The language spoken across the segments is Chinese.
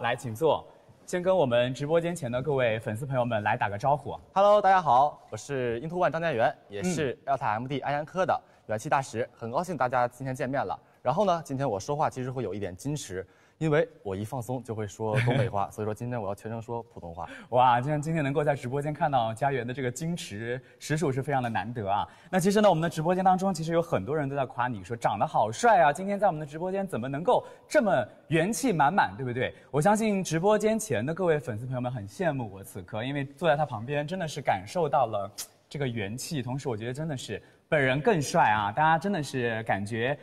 来，请坐。先跟我们直播间前的各位粉丝朋友们来打个招呼。Hello，大家好，我是 Into One 张家元，也是 Alta MD 安阳科的元气大使，很高兴大家今天见面了。然后呢，今天我说话其实会有一点矜持，因为我一放松就会说东北话，所以说今天我要全程说普通话。哇，今天今天能够在直播间看到家园的这个矜持，实属是非常的难得啊。那其实呢，我们的直播间当中，其实有很多人都在夸你说长得好帅啊。今天在我们的直播间怎么能够这么元气满满，对不对？我相信直播间前的各位粉丝朋友们很羡慕我此刻，因为坐在他旁边真的是感受到了这个元气，同时我觉得真的是本人更帅啊。大家真的是感觉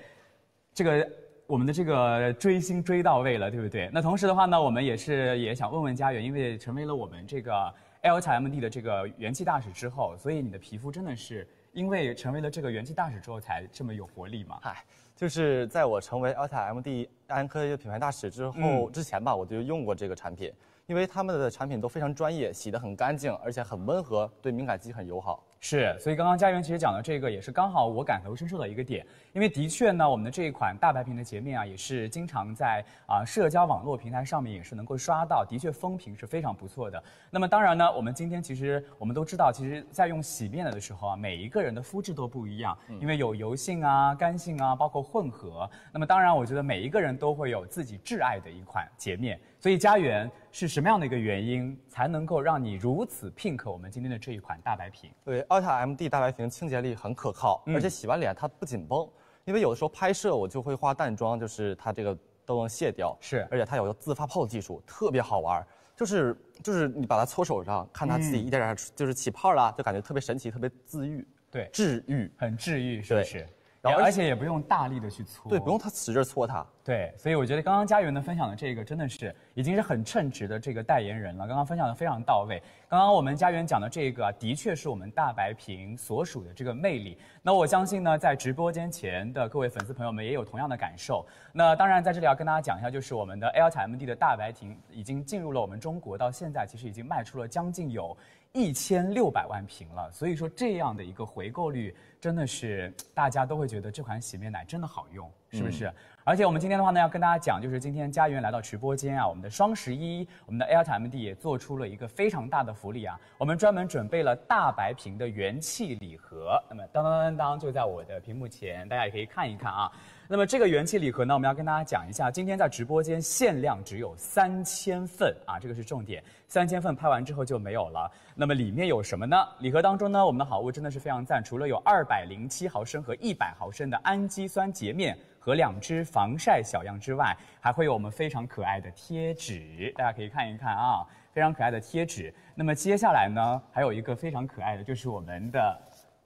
这个我们的这个追星追到位了，对不对？那同时的话呢，我们也是也想问问家园，因为成为了我们这个 Alta MD 的这个元气大使之后，所以你的皮肤真的是因为成为了这个元气大使之后才这么有活力吗？嗨，就是在我成为 Alta MD 安阳科品牌大使之后、嗯之前吧，我就用过这个产品，因为他们的产品都非常专业，洗得很干净，而且很温和，对敏感肌很友好。是，所以刚刚佳媛其实讲的这个也是刚好我感同身受的一个点，因为的确呢，我们的这一款大白瓶的洁面啊，也是经常在啊、社交网络平台上面也是能够刷到，的确风评是非常不错的。那么当然呢，我们今天其实我们都知道，其实在用洗面奶的时候啊，每一个人的肤质都不一样，因为有油性啊、干性啊，包括混合。那么当然，我觉得每一个人都会有自己挚爱的一款洁面。所以家园是什么样的一个原因，才能够让你如此 pink 我们今天的这一款大白瓶？对，Alta MD 大白瓶清洁力很可靠，嗯而且洗完脸它不紧绷。因为有的时候拍摄我就会化淡妆，就是它这个都能卸掉。是而且它有个自发泡的技术，特别好玩儿。就是就是你把它搓手上，看它自己一点点就是起泡了，就感觉特别神奇，特别自愈，对，治愈。很治愈，是不是？然后而且也不用大力的去搓，对，不用它使劲搓它。对，所以我觉得刚刚家园呢分享的这个真的是已经是很称职的这个代言人了。刚刚分享的非常到位。刚刚我们家园讲的这个啊，的确是我们大白瓶所属的这个魅力。那我相信呢，在直播间前的各位粉丝朋友们也有同样的感受。那当然在这里要跟大家讲一下，就是我们的 Alta MD 的大白瓶已经进入了我们中国，到现在其实已经卖出了将近有一千六百万瓶了。所以说这样的一个回购率，真的是大家都会觉得这款洗面奶真的好用，是不是？而且我们今天的话呢，要跟大家讲，就是今天家园来到直播间啊，我们的双十一，我们的 Alta MD 也做出了一个非常大的福利啊，我们专门准备了大白瓶的元气礼盒，那么当当当当就在我的屏幕前，大家也可以看一看啊。那么这个元气礼盒呢，我们要跟大家讲一下，今天在直播间限量只有三千份啊，这个是重点，三千份拍完之后就没有了。那么里面有什么呢？礼盒当中呢，我们的好物真的是非常赞，除了有二百零七毫升和一百毫升的氨基酸洁面和两支防晒小样之外，还会有我们非常可爱的贴纸，大家可以看一看啊，非常可爱的贴纸。那么接下来呢，还有一个非常可爱的，就是我们的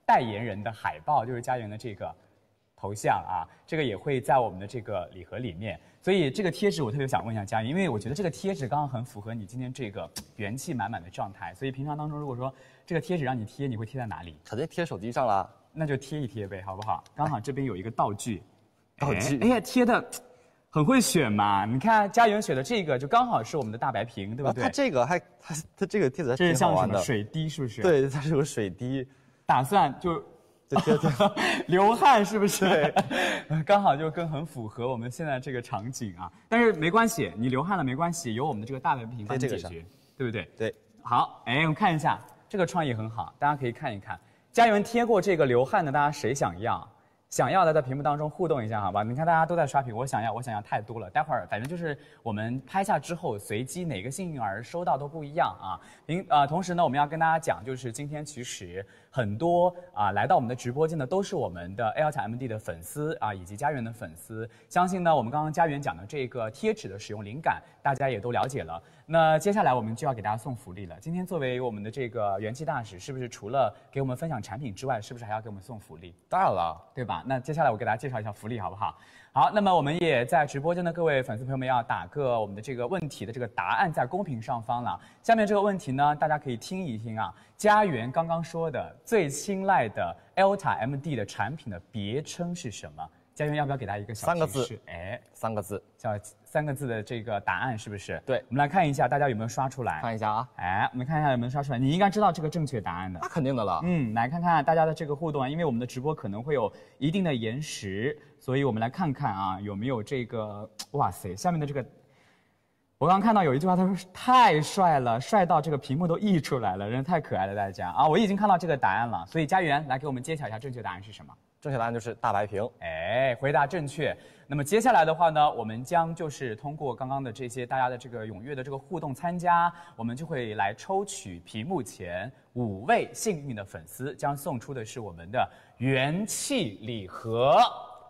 代言人的海报，就是家园的这个。头像啊，这个也会在我们的这个礼盒里面。所以这个贴纸我特别想问一下佳怡，因为我觉得这个贴纸刚刚很符合你今天这个元气满满的状态。所以平常当中，如果说这个贴纸让你贴，你会贴在哪里？肯定贴手机上了。那就贴一贴呗，好不好？刚好这边有一个道具，道具哎呀，贴的很会选嘛。你看家园选的这个，就刚好是我们的大白瓶，对不对？它这个还它它这个贴纸还这是像什。么水滴，是不是？，对，它是有水滴，打算就就贴贴。流汗是不是？刚好就跟很符合我们现在这个场景啊。但是没关系，你流汗了没关系，有我们的这个大白瓶帮你在这个解决，对不对？对，好，哎，我们看一下这个创意很好，大家可以看一看。家人们贴过这个流汗的，大家谁想要？想要的在屏幕当中互动一下，好吧？你看大家都在刷屏，我想要，我想要太多了。待会儿反正就是我们拍下之后，随机哪个幸运儿收到都不一样啊。您啊、同时呢，我们要跟大家讲，就是今天其实很多啊、来到我们的直播间的都是我们的 Alta MD 的粉丝啊，以及家园的粉丝。相信呢，我们刚刚家园讲的这个贴纸的使用灵感，大家也都了解了。那接下来我们就要给大家送福利了。今天作为我们的这个元气大使，是不是除了给我们分享产品之外，是不是还要给我们送福利？当然了，对吧？那接下来我给大家介绍一下福利，好不好？好，那么我们也在直播间的各位粉丝朋友们要打个我们的这个问题的这个答案在公屏上方了。下面这个问题呢，大家可以听一听啊。家园刚刚说的最青睐的 Alta MD 的产品的别称是什么？家园要不要给大家一个小三个字哎，三个字，叫三个字的这个答案是不是？对我们来看一下大家有没有刷出来。看一下啊，哎，我们看一下有没有刷出来。你应该知道这个正确答案的那。肯定的了。嗯，来看看大家的这个互动啊，因为我们的直播可能会有一定的延时，所以我们来看看啊有没有这个，哇塞，下面的这个我刚刚看到有一句话，他说太帅了，帅到这个屏幕都溢出来了，人太可爱了，大家啊！我已经看到这个答案了，所以家园来给我们揭晓一下正确答案是什么？正确答案就是大白瓶。哎，回答正确。那么接下来的话呢，我们将就是通过刚刚的这些大家的这个踊跃的这个互动参加，我们就会来抽取屏幕前五位幸运的粉丝，将送出的是我们的元气礼盒。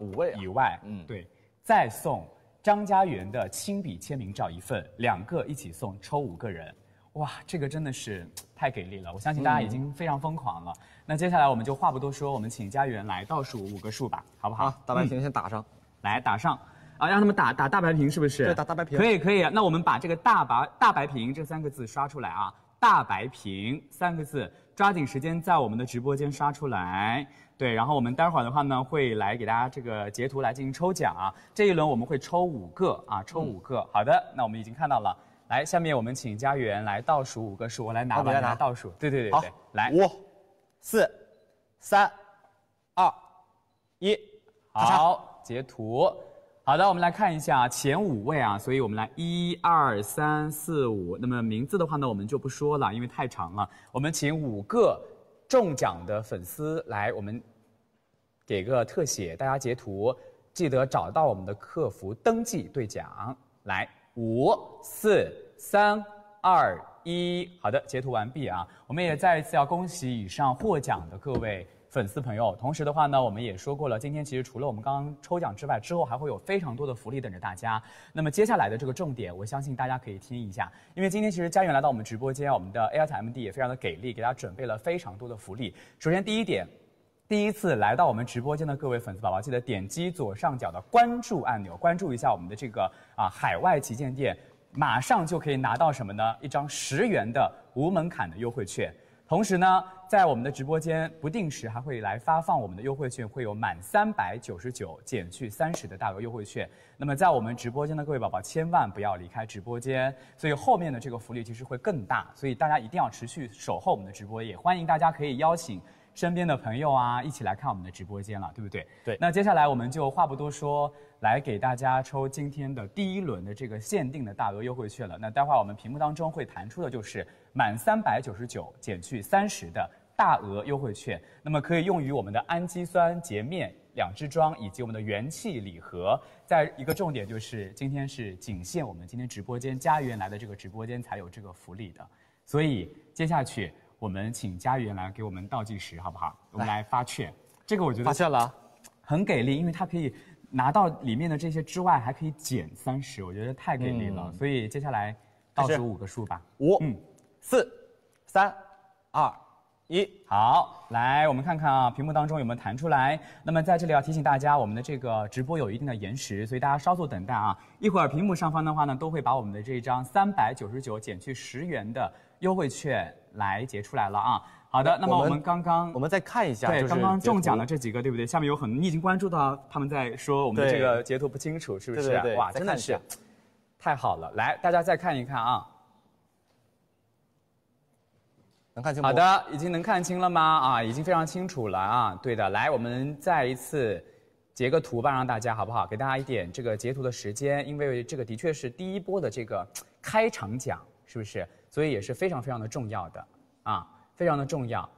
五位啊以外，嗯，对，再送张家源的亲笔签名照一份，两个一起送，抽五个人。哇，这个真的是太给力了！我相信大家已经非常疯狂了。那接下来我们就话不多说，我们请家园来倒数五个数吧，好不好？好，大白瓶先打上。来打上，啊，让他们打打大白屏，是不是？对打大白屏可以可以。那我们把这个大白大白屏这三个字刷出来啊，大白瓶三个字，抓紧时间在我们的直播间刷出来。对，然后我们待会儿的话呢，会来给大家这个截图来进行抽奖啊。这一轮我们会抽五个啊，抽五个。好的，那我们已经看到了。来，下面我们请家园来倒数五个数，我来拿吧，好你来拿倒数。对对对对，来，五、四、三、二、一。好，截图。好的，我们来看一下前五位啊，所以我们来一二三四五。那么名字的话呢，我们就不说了，因为太长了。我们请五个中奖的粉丝来，我们给个特写，大家截图，记得找到我们的客服登记兑奖。来，五四三二一，好的，截图完毕啊。我们也再一次要恭喜以上获奖的各位粉丝朋友。同时的话呢，我们也说过了，今天其实除了我们刚刚抽奖之外，之后还会有非常多的福利等着大家。那么接下来的这个重点，我相信大家可以听一下，因为今天其实家园来到我们直播间，我们的 a i r t MD 也非常的给力，给大家准备了非常多的福利。首先第一点。第一次来到我们直播间的各位粉丝宝宝，记得点击左上角的关注按钮，关注一下我们的这个啊海外旗舰店，马上就可以拿到什么呢？一张十元的无门槛的优惠券。同时呢，在我们的直播间不定时还会来发放我们的优惠券，会有满三百九十九减去三十的大额优惠券。那么在我们直播间的各位宝宝，千万不要离开直播间，所以后面的这个福利其实会更大，所以大家一定要持续守候我们的直播，也欢迎大家可以邀请。身边的朋友啊，一起来看我们的直播间了，对不对？对那接下来我们就话不多说，来给大家抽今天的第一轮的这个限定的大额优惠券了。那待会儿我们屏幕当中会弹出的就是满三百九十九减去三十的大额优惠券，那么可以用于我们的氨基酸洁面两支装以及我们的元气礼盒。再一个重点就是，今天是仅限我们今天直播间家园来的这个直播间才有这个福利的，所以接下去。我们请家园来给我们倒计时，好不好？我们来发券，这个我觉得发现了啊，很给力，因为它可以拿到里面的这些之外，还可以减三十，我觉得太给力了。所以接下来倒数五个数吧。五、嗯四、三、二、一。好，来我们看看啊，屏幕当中有没有弹出来？那么在这里要提醒大家，我们的这个直播有一定的延时，所以大家稍作等待啊。一会儿屏幕上方的话呢，都会把我们的这一张三百九十九减去十元的优惠券来截出来了啊。好的，那么我们刚刚我们再看一下，对，就刚刚中奖的这几个，对不对？下面有很，你已经关注到他们在说我们的这个截图不清楚，是不是？对对对哇，真的是太好了！来，大家再看一看啊。图能看清不？好，的，已经能看清了吗？啊，已经非常清楚了啊。对的，来，我们再一次截个图吧，让大家好不好？给大家一点这个截图的时间，因为这个的确是第一波的这个开场奖，是不是？所以也是非常非常的重要的啊，非常的重要。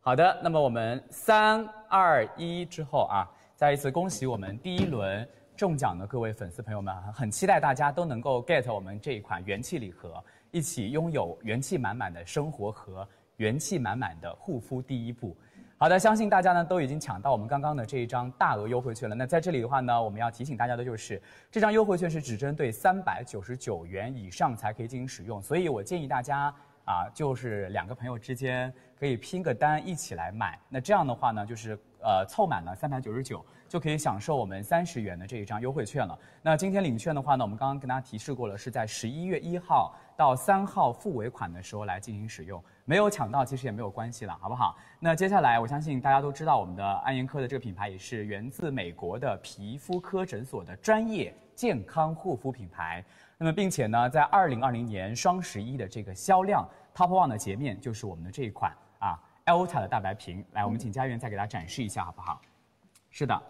好的，那么我们三二一之后啊，再一次恭喜我们第一轮中奖的各位粉丝朋友们，很期待大家都能够 get 我们这一款元气礼盒，一起拥有元气满满的生活和元气满满的护肤第一步。好的，相信大家呢都已经抢到我们刚刚的这一张大额优惠券了。那在这里的话呢，我们要提醒大家的就是，这张优惠券是只针对三百九十九元以上才可以进行使用，所以我建议大家啊，就是两个朋友之间可以拼个单一起来买。那这样的话呢，就是呃凑满了三百九十九，就可以享受我们三十元的这一张优惠券了。那今天领券的话呢，我们刚刚跟大家提示过了，是在十一月一号到三号付尾款的时候来进行使用。没有抢到其实也没有关系了，好不好？那接下来我相信大家都知道，我们的安颜科的这个品牌也是源自美国的皮肤科诊所的专业健康护肤品牌。那么，并且呢，在二零二零年双十一的这个销量 Top One 的洁面就是我们的这一款啊 Elta 的大白瓶。来，我们请佳媛再给大家展示一下，好不好？是的，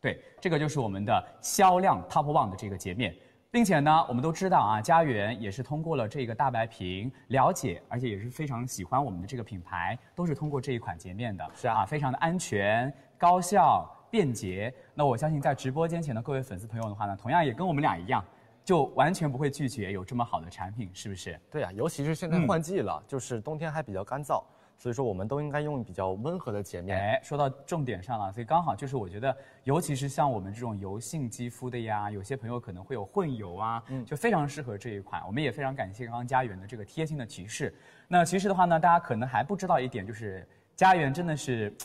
对，这个就是我们的销量 Top One 的这个洁面。并且呢，我们都知道啊，家园也是通过了这个大白瓶了解，而且也是非常喜欢我们的这个品牌，都是通过这一款洁面的，是啊非常的安全、高效、便捷。那我相信在直播间前的各位粉丝朋友的话呢，同样也跟我们俩一样，就完全不会拒绝有这么好的产品，是不是？对啊、尤其是现在换季了，就是冬天还比较干燥，所以说我们都应该用比较温和的洁面。哎，说到重点上了，所以刚好就是我觉得，尤其是像我们这种油性肌肤的呀，有些朋友可能会有混油啊，就非常适合这一款。我们也非常感谢刚刚家园的这个贴心的提示。那其实的话呢，大家可能还不知道一点，就是家园真的是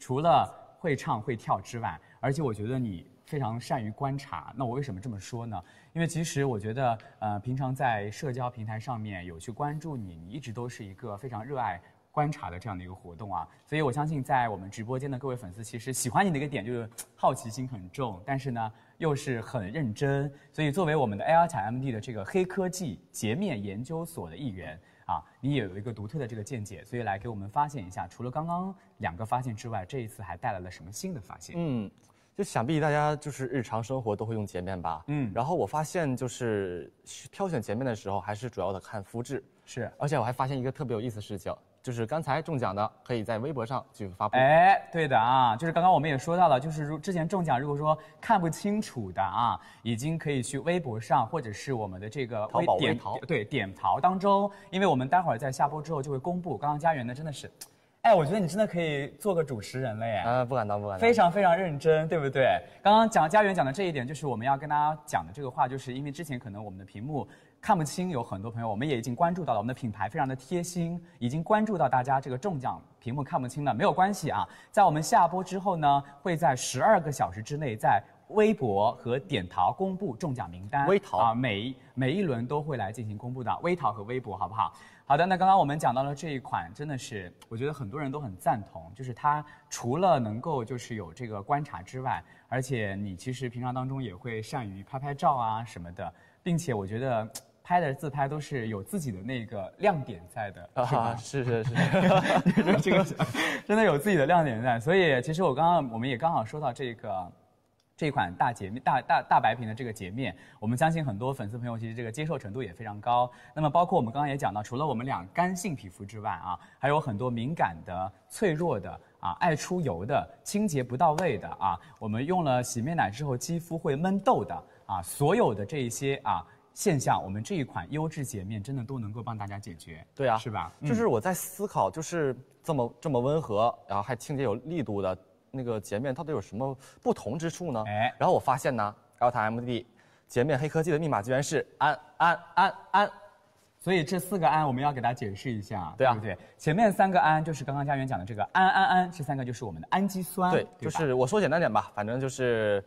除了会唱会跳之外，而且我觉得你非常善于观察。那我为什么这么说呢？因为其实我觉得，呃，平常在社交平台上面有去关注你，你一直都是一个非常热爱观察的这样的一个活动啊。所以我相信，在我们直播间的各位粉丝，其实喜欢你的一个点就是好奇心很重，但是呢又是很认真。所以作为我们的 AI 彩 MD 的这个黑科技洁面研究所的一员。啊，你也有一个独特的这个见解，所以来给我们发现一下，除了刚刚两个发现之外，这一次还带来了什么新的发现？嗯，就想必大家就是日常生活都会用洁面吧。嗯然后我发现就是挑选洁面的时候，还是主要的看肤质。是，而且我还发现一个特别有意思的事情，就是刚才中奖的可以在微博上去发布。哎，对的啊，就是刚刚我们也说到了，就是如之前中奖，如果说看不清楚的啊，已经可以去微博上或者是我们的这个淘宝点淘对点淘当中，因为我们待会儿在下播之后就会公布。刚刚家园呢真的是，哎，我觉得你真的可以做个主持人了耶。呃，不敢当，不敢当。非常非常认真，对不对？刚刚讲家园讲的这一点，就是我们要跟大家讲的这个话，就是因为之前可能我们的屏幕看不清，有很多朋友，我们也已经关注到了，我们的品牌非常的贴心，已经关注到大家这个中奖屏幕看不清了，没有关系啊，在我们下播之后呢，会在十二个小时之内在。微博和点淘公布中奖名单，微淘啊，每一每一轮都会来进行公布的，微淘和微博，好不好？好的，那刚刚我们讲到了这一款，真的是我觉得很多人都很赞同，就是它除了能够就是有这个观察之外，而且你其实平常当中也会善于拍拍照啊什么的，并且我觉得拍的自拍都是有自己的那个亮点在的，啊，？是是是，这个真的有自己的亮点在，所以其实我刚刚我们也刚好说到这个。这款大洁面大大大白瓶的这个洁面，我们相信很多粉丝朋友其实这个接受程度也非常高。那么包括我们刚刚也讲到，除了我们俩干性皮肤之外啊，还有很多敏感的、脆弱的啊、爱出油的、清洁不到位的啊，我们用了洗面奶之后肌肤会闷痘的啊，所有的这一些啊现象，我们这一款优质洁面真的都能够帮大家解决。对啊，是吧？嗯就是我在思考，就是这么这么温和，然后还清洁有力度的那个洁面，到底有什么不同之处呢？哎然后我发现呢，Alta MD 洁面黑科技的密码居然是安安安安，所以这四个安我们要给大家解释一下，对啊不对？前面三个安就是刚刚家园讲的这个氨氨氨，这三个就是我们的氨基酸，对，吧就是我说简单点吧，反正就是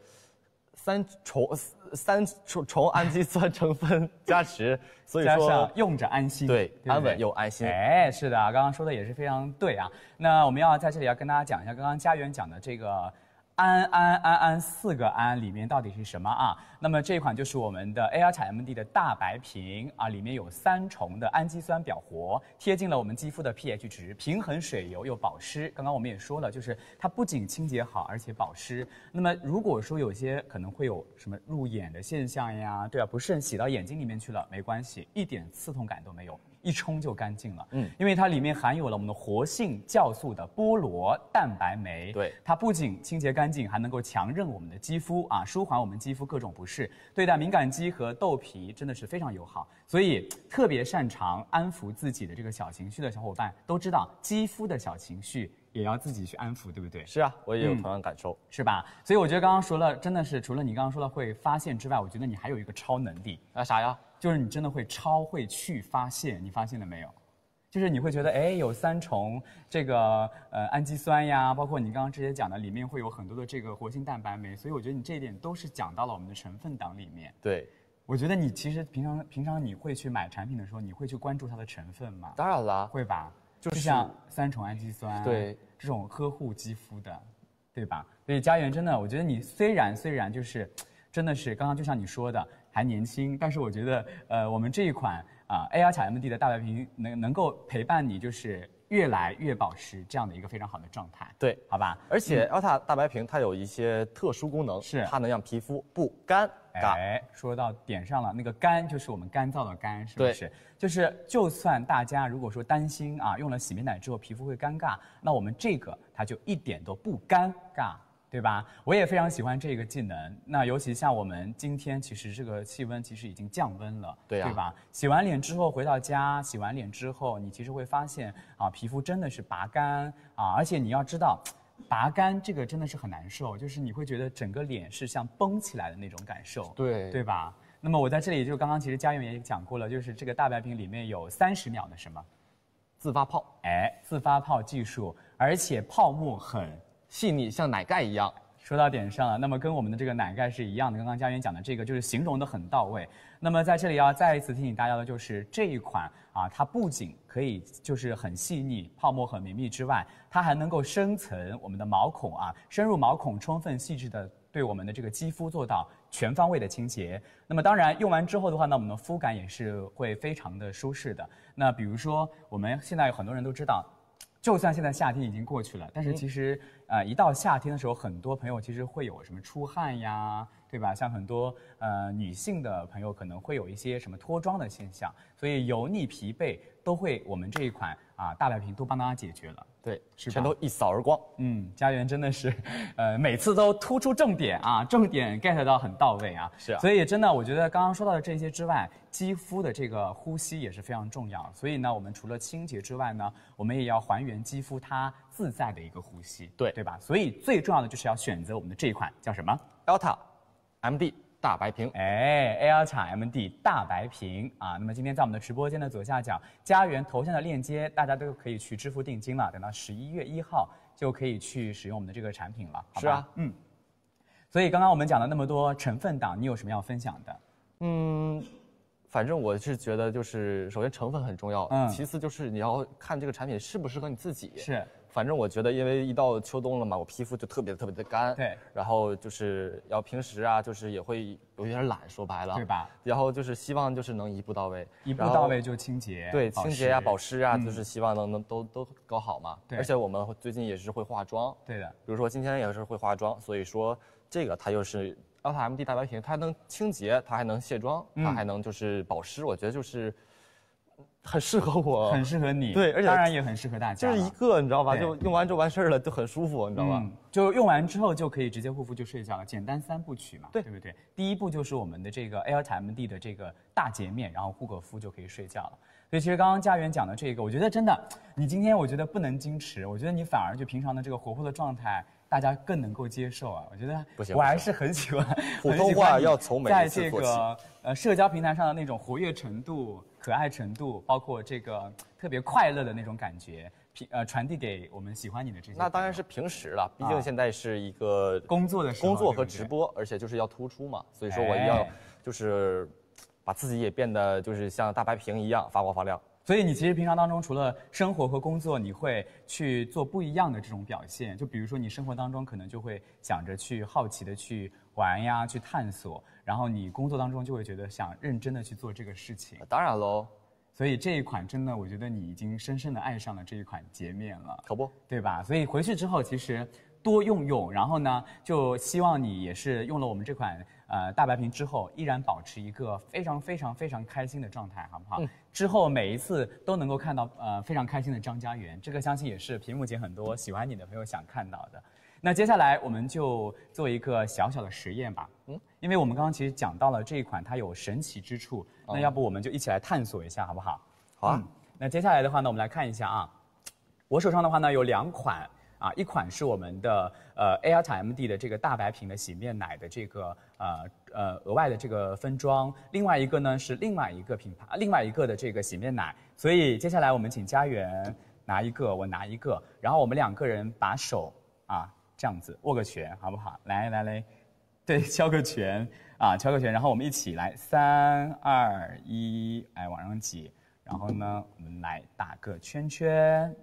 三重三重重氨基酸成分 加持，所以加说上用着安心，对安稳又安心。哎，是的，刚刚说的也是非常对啊。那我们要在这里要跟大家讲一下，刚刚家园讲的这个安安安安四个安里面到底是什么啊？那么这款就是我们的 AR 彩 MD 的大白瓶啊，里面有三重的氨基酸表活，贴近了我们肌肤的 pH 值，平衡水油又保湿。刚刚我们也说了，就是它不仅清洁好，而且保湿。那么如果说有些可能会有什么入眼的现象呀，对啊，不慎洗到眼睛里面去了，没关系，一点刺痛感都没有。一冲就干净了，嗯嗯，因为它里面含有了我们的活性酵素的菠萝蛋白酶，对它不仅清洁干净，还能够强韧我们的肌肤啊，舒缓我们肌肤各种不适，对待敏感肌和痘皮真的是非常友好。所以特别擅长安抚自己的这个小情绪的小伙伴都知道，肌肤的小情绪也要自己去安抚，对不对？是啊，我也有嗯同样感受。是吧？所以我觉得刚刚说了，真的是除了你刚刚说的会发现之外，我觉得你还有一个超能力，啊啥呀？就是你真的会超会去发现，你发现了没有？就是你会觉得，哎，有三重这个呃氨基酸呀，包括你刚刚之前讲的，里面会有很多的这个活性蛋白酶，所以我觉得你这一点都是讲到了我们的成分党里面。对，我觉得你其实平常平常你会去买产品的时候，你会去关注它的成分吗？当然啦，会吧？就是像三重氨基酸，对这种呵护肌肤的，对吧？所以家园真的，我觉得你虽然虽然就是，真的是刚刚就像你说的还年轻，但是我觉得呃，我们这一款啊 AR 巧 MD 的大白瓶能能够陪伴你就是。越来越保持这样的一个非常好的状态。对，好吧。而且 Alta 大白瓶它有一些特殊功能，是它能让皮肤不干尬。哎，说到点上了，那个干就是我们干燥的干，是不是？就是就算大家如果说担心啊，用了洗面奶之后皮肤会尴尬，那我们这个它就一点都不尴尬。对吧？我也非常喜欢这个技能。那尤其像我们今天，其实这个气温其实已经降温了，对吧？洗完脸之后回到家，洗完脸之后，你其实会发现啊，皮肤真的是拔干啊，而且你要知道，拔干这个真的是很难受，就是你会觉得整个脸是像绷起来的那种感受，对对吧？那么我在这里就刚刚其实佳媛也讲过了，就是这个大白瓶里面有三十秒的什么？自发泡，哎，自发泡技术，而且泡沫很细腻，像奶盖一样。说到点上了，那么跟我们的这个奶盖是一样的。刚刚佳媛讲的这个就是形容的很到位。那么在这里要再一次提醒大家的就是这一款啊，它不仅可以就是很细腻，泡沫很绵密之外，它还能够深层我们的毛孔啊，深入毛孔，充分细致的对我们的这个肌肤做到全方位的清洁。那么当然用完之后的话呢，我们的肤感也是会非常的舒适的。那比如说我们现在有很多人都知道。就算现在夏天已经过去了，但是其实，呃，一到夏天的时候，很多朋友其实会有什么出汗呀，对吧？像很多呃女性的朋友可能会有一些什么脱妆的现象，所以油腻、疲惫都会我们这一款啊大白瓶都帮大家解决了。对，是全都一扫而光。嗯，家园真的是，呃，每次都突出重点啊，重点 get 到很到位啊。是啊所以真的，我觉得刚刚说到的这些之外，肌肤的这个呼吸也是非常重要。所以呢，我们除了清洁之外呢，我们也要还原肌肤它自在的一个呼吸，对对吧？所以最重要的就是要选择我们的这一款叫什么？Alta MD 大白瓶，哎，L 厂 MD 大白瓶啊！那么今天在我们的直播间的左下角，家园头像的链接，大家都可以去支付定金了。等到十一月一号就可以去使用我们的这个产品了。好吧是啊，嗯。所以刚刚我们讲了那么多成分党，你有什么要分享的？嗯，反正我是觉得就是首先成分很重要，嗯其次就是你要看这个产品适不适合你自己。是，反正我觉得，因为一到秋冬了嘛，我皮肤就特别特别的干，对，然后就是要平时啊，就是也会有一点懒，说白了，对吧？然后就是希望就是能一步到位，一步到位就清洁，对，清洁啊、保湿啊，嗯就是希望能能都都搞好嘛。对而且我们最近也是会化妆，对的，比如说今天也是会化妆，所以说这个它又是 Alta MD 大白瓶，它能清洁，它还能卸妆，它嗯还能就是保湿，我觉得就是很适合我，很适合你。对而且当然也很适合大家了。就是一个你知道吧，就用完就完事儿了，就很舒服，你知道吧？嗯，就用完之后就可以直接护肤就睡觉了，简单三部曲嘛，对对不对？第一步就是我们的这个 Air MD 的这个大洁面，然后护个肤就可以睡觉了。所以其实刚刚佳媛讲的这个，我觉得真的，你今天我觉得不能矜持，我觉得你反而就平常的这个活泼的状态。大家更能够接受啊！我觉得不行我还是很喜欢普通话要从每在这个呃社交平台上的那种活跃程度、可爱程度，包括这个特别快乐的那种感觉，平呃传递给我们喜欢你的这些。那当然是平时了，毕啊竟现在是一个工作的时候工作和直播，而且就是要突出嘛，所以说我哎要就是把自己也变得就是像大白瓶一样发光发亮。所以你其实平常当中除了生活和工作，你会去做不一样的这种表现。就比如说你生活当中可能就会想着去好奇的去玩呀，去探索，然后你工作当中就会觉得想认真的去做这个事情。当然喽，所以这一款真的，我觉得你已经深深的爱上了这一款洁面了。可不，对吧？所以回去之后其实多用用，然后呢，就希望你也是用了我们这款呃大白瓶之后，依然保持一个非常非常非常开心的状态，好不好？之后每一次都能够看到呃非常开心的张家园，这个相信也是屏幕前很多喜欢你的朋友想看到的。那接下来我们就做一个小小的实验吧，嗯，因为我们刚刚其实讲到了这一款它有神奇之处，那要不我们就一起来探索一下，好不好？好啊嗯那接下来的话呢，我们来看一下啊，我手上的话呢有两款啊，一款是我们的呃 a r t MD 的这个大白瓶的洗面奶的这个呃呃额外的这个分装，另外一个呢是另外一个品牌，另外一个的这个洗面奶。所以接下来我们请家园拿一个，我拿一个，然后我们两个人把手啊这样子握个拳，好不好？来来来，对，敲个拳啊，敲个拳，然后我们一起来，三二一，哎往上挤，然后呢我们来打个圈圈，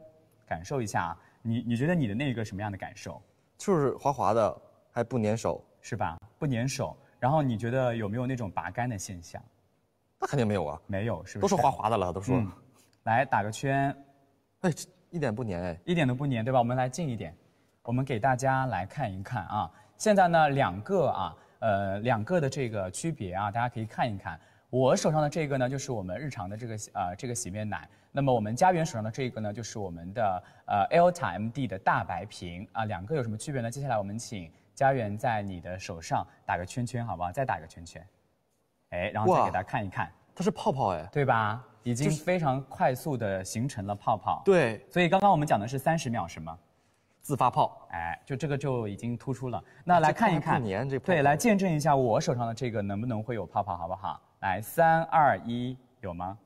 感受一下，你你觉得你的那个什么样的感受？就是滑滑的，还不粘手，是吧？不粘手，然后你觉得有没有那种拔干的现象？那肯定没有啊，没有，是不是都是？滑滑的了，都说。嗯，来打个圈，哎，这一点不粘哎。一点都不粘，对吧？我们来近一点，我们给大家来看一看啊。现在呢，两个啊，呃，两个的这个区别啊，大家可以看一看。我手上的这个呢，就是我们日常的这个呃这个洗面奶。那么我们家园手上的这个呢，就是我们的呃 Elta MD 的大白瓶啊。两个有什么区别呢？接下来我们请家园在你的手上打个圈圈，好不好？再打一个圈圈，哎，然后再给大家看一看，它是泡泡哎。对吧？已经非常快速的形成了泡泡。对，所以刚刚我们讲的是三十秒什么？自发泡。哎，就这个就已经突出了。那来看一看，对，来见证一下我手上的这个能不能会有泡泡，好不好？来，三二一，有吗？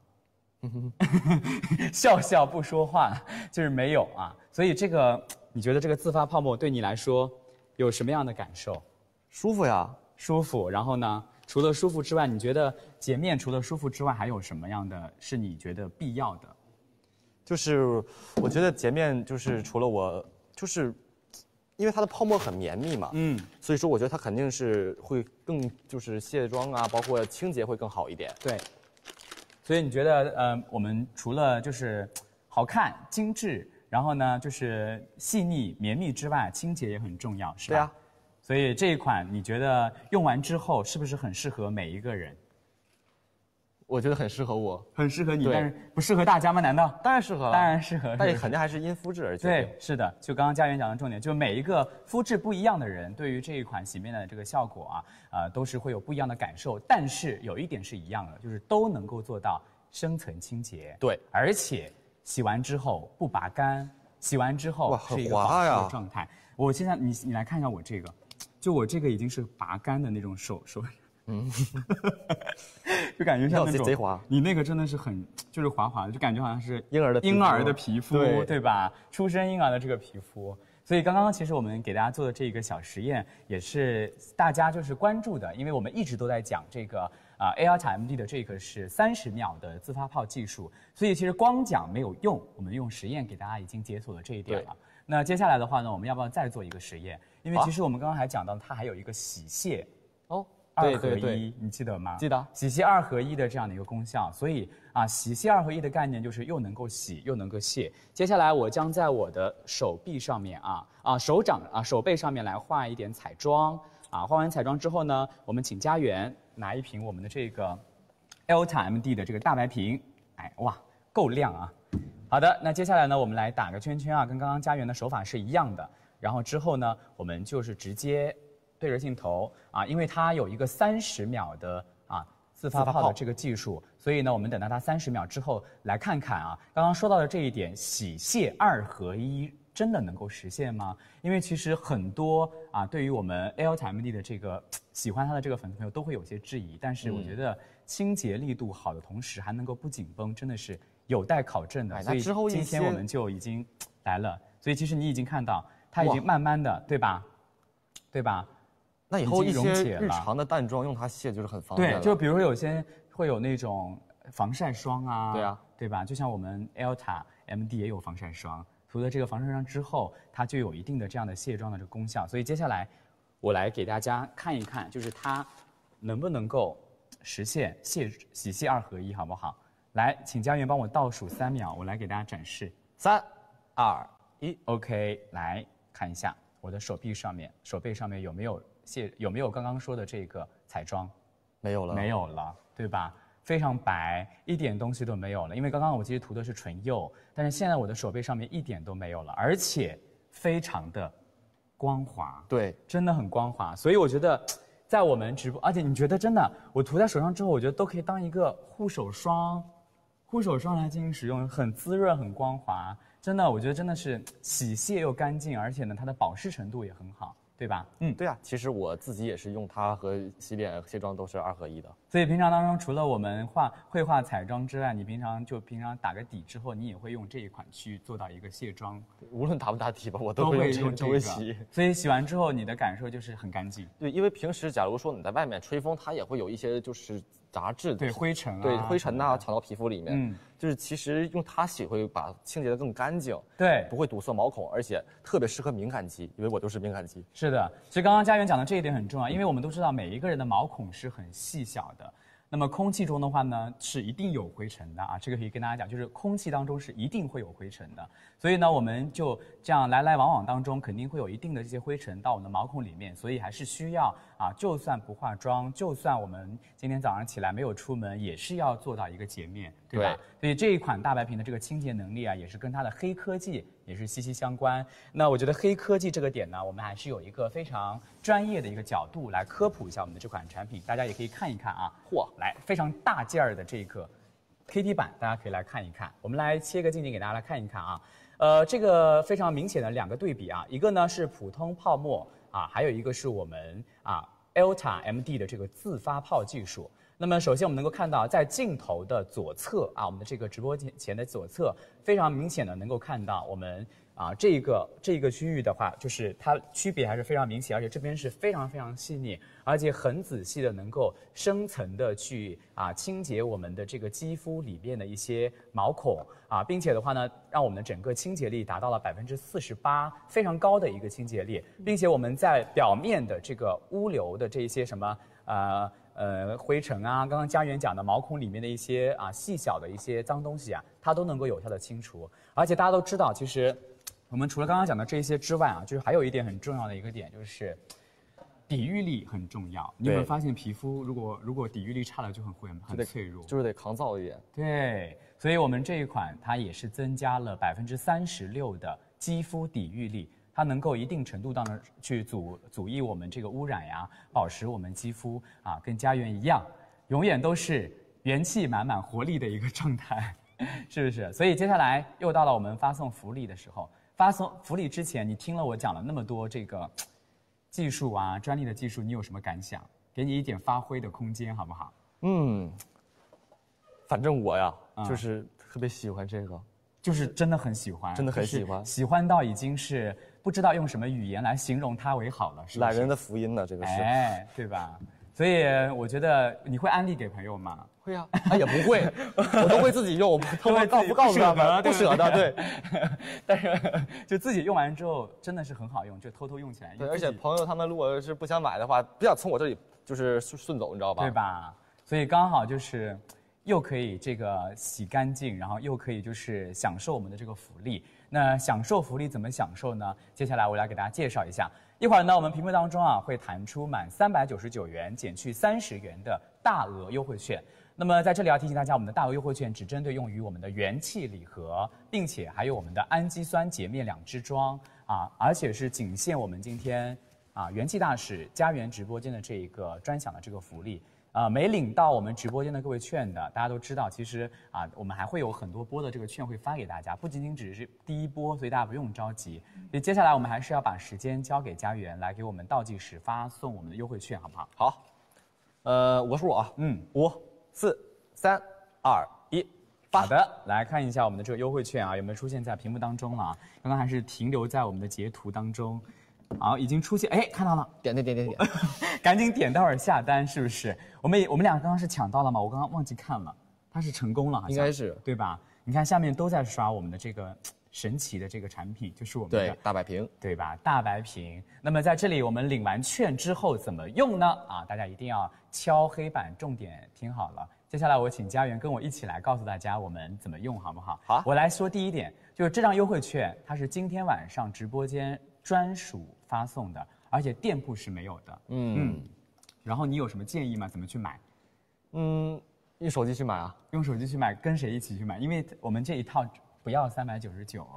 笑笑不说话，就是没有啊。所以这个，你觉得这个自发泡沫对你来说有什么样的感受？舒服呀。舒服。然后呢，除了舒服之外，你觉得洁面除了舒服之外，还有什么样的是你觉得必要的？就是我觉得洁面就是除了我，就是因为它的泡沫很绵密嘛，嗯，所以说我觉得它肯定是会更就是卸妆啊，包括清洁会更好一点。对。所以你觉得，呃，我们除了就是好看、精致，然后呢就是细腻、绵密之外，清洁也很重要，是吧？对啊。所以这一款你觉得用完之后是不是很适合每一个人？我觉得很适合我，很适合你，但是不适合大家吗？难道？当然适合了，当然适合，但是是肯定还是因肤质而决定对，。是的，就刚刚佳媛讲的重点，就每一个肤质不一样的人，对于这一款洗面奶的这个效果啊，呃，都是会有不一样的感受。但是有一点是一样的，就是都能够做到深层清洁。对而且洗完之后不拔干，洗完之后是一个保湿滑呀的状态。我现在你你来看一下我这个，就我这个已经是拔干的那种手手。嗯，就感觉像那种贼滑你那个真的是很就是滑滑的，就感觉好像是婴儿的婴儿的皮肤，对对吧？出生婴儿的这个皮肤。所以刚刚其实我们给大家做的这个小实验，也是大家就是关注的，因为我们一直都在讲这个啊，A R T M D 的这个是三十秒的自发泡技术，所以其实光讲没有用，我们用实验给大家已经解锁了这一点了。那接下来的话呢，我们要不要再做一个实验？因为其实我们刚刚还讲到，它还有一个洗卸哦，二合一，对对，你记得吗？记得洗卸二合一的这样的一个功效，所以啊，洗卸二合一的概念就是又能够洗又能够卸。接下来我将在我的手臂上面啊啊手掌啊手背上面来画一点彩妆啊，画完彩妆之后呢，我们请家园拿一瓶我们的这个 Elta MD 的这个大白瓶，哎哇，够亮啊！好的，那接下来呢，我们来打个圈圈啊，跟刚刚家园的手法是一样的。然后之后呢，我们就是直接对着镜头啊，因为它有一个三十秒的啊自发泡泡的这个技术，所以呢，我们等到它三十秒之后来看看啊，刚刚说到的这一点，洗卸二合一真的能够实现吗？因为其实很多啊，对于我们 L T M D 的这个喜欢它的这个粉丝朋友都会有些质疑，但是我觉得清洁力度好的同时还能够不紧绷，真的是有待考证的。所以今天我们就已经来了，所以其实你已经看到它已经慢慢的，对吧？对吧？那以后已一些日常的淡妆用它卸就是很方便对，就比如说有些会有那种防晒霜啊，对啊，对吧？就像我们 Elta MD 也有防晒霜，涂了这个防晒霜之后，它就有一定的这样的卸妆的这个功效。所以接下来我来给大家看一看，就是它能不能够实现卸洗卸二合一，好不好？来，请家园帮我倒数三秒，我来给大家展示。三、二、一，OK，来看一下我的手臂上面，手背上面有没有卸，有没有刚刚说的这个彩妆？没有了。没有了，对吧？非常白，一点东西都没有了。因为刚刚我其实涂的是唇釉，但是现在我的手背上面一点都没有了，而且非常的光滑，对，真的很光滑。所以我觉得，在我们直播，而且你觉得真的，我涂在手上之后，我觉得都可以当一个护手霜，护手霜来进行使用，很滋润，很光滑。真的，我觉得真的是洗卸又干净，而且呢，它的保湿程度也很好，对吧？嗯。对啊，其实我自己也是用它和洗脸、卸妆都是二合一的。所以平常当中，除了我们画绘画彩妆之外，你平常就平常打个底之后，你也会用这一款去做到一个卸妆，无论打不打底吧，我都会用这个洗。所以洗完之后，你的感受就是很干净，对，因为平时假如说你在外面吹风，它也会有一些就是杂质，对灰尘啊，对灰尘呐、什么的藏到皮肤里面。嗯就是其实用它洗会把清洁的更干净，对不会堵塞毛孔，而且特别适合敏感肌，因为我就是敏感肌。是的，其实刚刚佳媛讲的这一点很重要，因为我们都知道每一个人的毛孔是很细小的。那么空气中的话呢，是一定有灰尘的啊，这个可以跟大家讲，就是空气当中是一定会有灰尘的。所以呢，我们就这样来来往往当中，肯定会有一定的这些灰尘到我们的毛孔里面，所以还是需要啊，就算不化妆，就算我们今天早上起来没有出门，也是要做到一个洁面，对吧？所以这一款大白瓶的这个清洁能力啊，也是跟它的黑科技也是息息相关。那我觉得黑科技这个点呢，我们还是有一个非常专业的一个角度来科普一下我们的这款产品，大家也可以看一看啊。嚯，来非常大件儿的这个 KT 板，大家可以来看一看。我们来切个近景给大家来看一看啊。呃，这个非常明显的两个对比啊，一个呢是普通泡沫啊，还有一个是我们啊 Elta MD 的这个自发泡技术。那么首先我们能够看到，在镜头的左侧啊，我们的这个直播间前的左侧，非常明显的能够看到我们。啊，这个这个区域的话，就是它区别还是非常明显，而且这边是非常非常细腻，而且很仔细的能够深层的去啊清洁我们的这个肌肤里面的一些毛孔啊，并且的话呢，让我们的整个清洁力达到了百分之四十八，非常高的一个清洁力，并且我们在表面的这个污流的这一些什么呃呃灰尘啊，刚刚家园讲的毛孔里面的一些啊细小的一些脏东西啊，它都能够有效的清除，而且大家都知道，其实。我们除了刚刚讲的这些之外啊，就是还有一点很重要的一个点，就是抵御力很重要。你有没有发现皮肤如果如果抵御力差了就很会很脆弱，就是得抗造一点。对，所以我们这一款它也是增加了百分之三十六的肌肤抵御力，它能够一定程度当中去阻阻抑我们这个污染呀，保持我们肌肤啊跟家园一样，永远都是元气满满、活力的一个状态，是不是？所以接下来又到了我们发送福利的时候。发送福利之前，你听了我讲了那么多这个技术啊、专利的技术，你有什么感想？给你一点发挥的空间，好不好？嗯，反正我呀，就是特别喜欢这个，就是真的很喜欢，真的很喜欢，喜欢到已经是不知道用什么语言来形容它为好了，是懒人的福音呢，这个是，哎，对吧？所以我觉得你会安利给朋友吗？会啊，他也不会，我都会自己用，都会告不告诉他们，不舍得，对。但是就自己用完之后，真的是很好用，就偷偷用起来。对，而且朋友他们如果是不想买的话，不想从我这里就是顺走，你知道吧？对吧？所以刚好就是，又可以这个洗干净，然后又可以就是享受我们的这个福利。那享受福利怎么享受呢？接下来我来给大家介绍一下。一会儿呢，我们屏幕当中啊会弹出满三百九十九元减去三十元的大额优惠券。那么在这里要提醒大家，我们的大额优惠券只针对用于我们的元气礼盒，并且还有我们的氨基酸洁面两支装啊，而且是仅限我们今天啊元气大使家园直播间的这一个专享的这个福利。啊，没领到我们直播间的各位券的，大家都知道，其实啊，我们还会有很多波的这个券会发给大家，不仅仅只是第一波，所以大家不用着急。所以接下来我们还是要把时间交给家园来给我们倒计时发送我们的优惠券，好不好？好，呃，我数啊，嗯，五、四、三、二、一，发。好的，来看一下我们的这个优惠券啊，有没有出现在屏幕当中了啊？刚刚还是停留在我们的截图当中。好，已经出现，哎，看到了，点点点点点，赶紧点，待会儿下单，是不是？我们我们俩刚刚是抢到了吗？我刚刚忘记看了，它是成功了，好应该是对吧？你看下面都在刷我们的这个神奇的这个产品，就是我们的大白瓶，对吧？大白瓶。那么在这里，我们领完券之后怎么用呢？啊，大家一定要敲黑板，重点听好了。接下来我请家园跟我一起来告诉大家我们怎么用，好不好？好，我来说第一点，就是这张优惠券，它是今天晚上直播间专属。发送的，而且店铺是没有的。嗯，然后你有什么建议吗？怎么去买？嗯，用手机去买啊？用手机去买，跟谁一起去买？因为我们这一套不要三百九十九，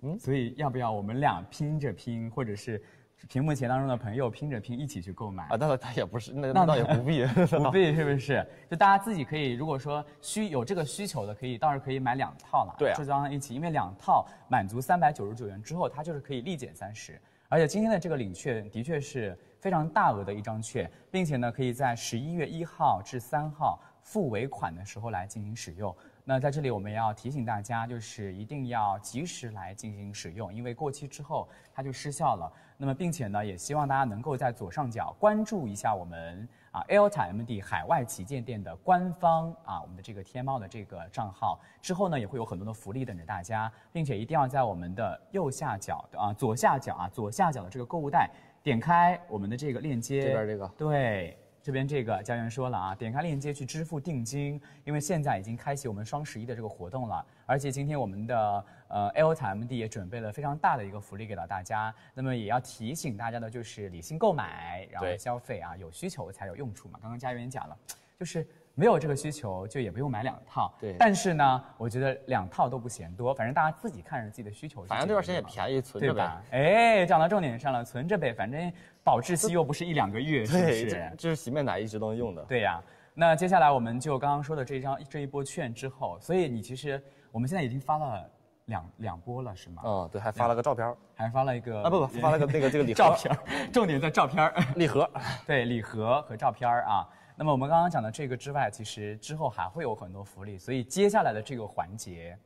嗯，所以要不要我们俩拼着拼，或者是屏幕前当中的朋友拼着拼一起去购买？啊，那倒也不是，那那倒也不必，不必 是不是？就大家自己可以，如果说需有这个需求的，可以倒是可以买两套了，对，就装在一起，因为两套满足三百九十九元之后，它就是可以立减三十。而且今天的这个领券的确是非常大额的一张券，并且呢，可以在十一月一号至三号付尾款的时候来进行使用。那在这里我们要提醒大家，就是一定要及时来进行使用，因为过期之后它就失效了。那么，并且呢，也希望大家能够在左上角关注一下我们。啊，alta MD 海外旗舰店的官方啊，我们的这个天猫的这个账号之后呢，也会有很多的福利等着大家，并且一定要在我们的右下角的啊左下角啊左下角的这个购物袋点开我们的这个链接，这边这个对，这边这个家园说了啊，点开链接去支付定金，因为现在已经开启我们双十一的这个活动了，而且今天我们的呃 Alta MD 也准备了非常大的一个福利给到大家。那么也要提醒大家的就是理性购买，然后消费啊，有需求才有用处嘛。刚刚佳媛讲了，就是没有这个需求就也不用买两套。对但是呢，我觉得两套都不嫌多，反正大家自己看着自己的需求。反正这段时间也。便宜，存着对吧呗。？哎，讲到重点上了，存着呗，反正保质期又不是一两个月，是不对，是这？这是洗面奶一直都能用的。对呀、那接下来我们就刚刚说的这一张这一波券之后，所以你其实我们现在已经发了两两波了，是吗？嗯，对，还发了个照片还发了一个啊，不不，发了个那个这个礼盒 照片，重点在照片儿。礼盒。对礼盒和照片儿啊。那么我们刚刚讲的这个之外，其实之后还会有很多福利，所以接下来的这个环节，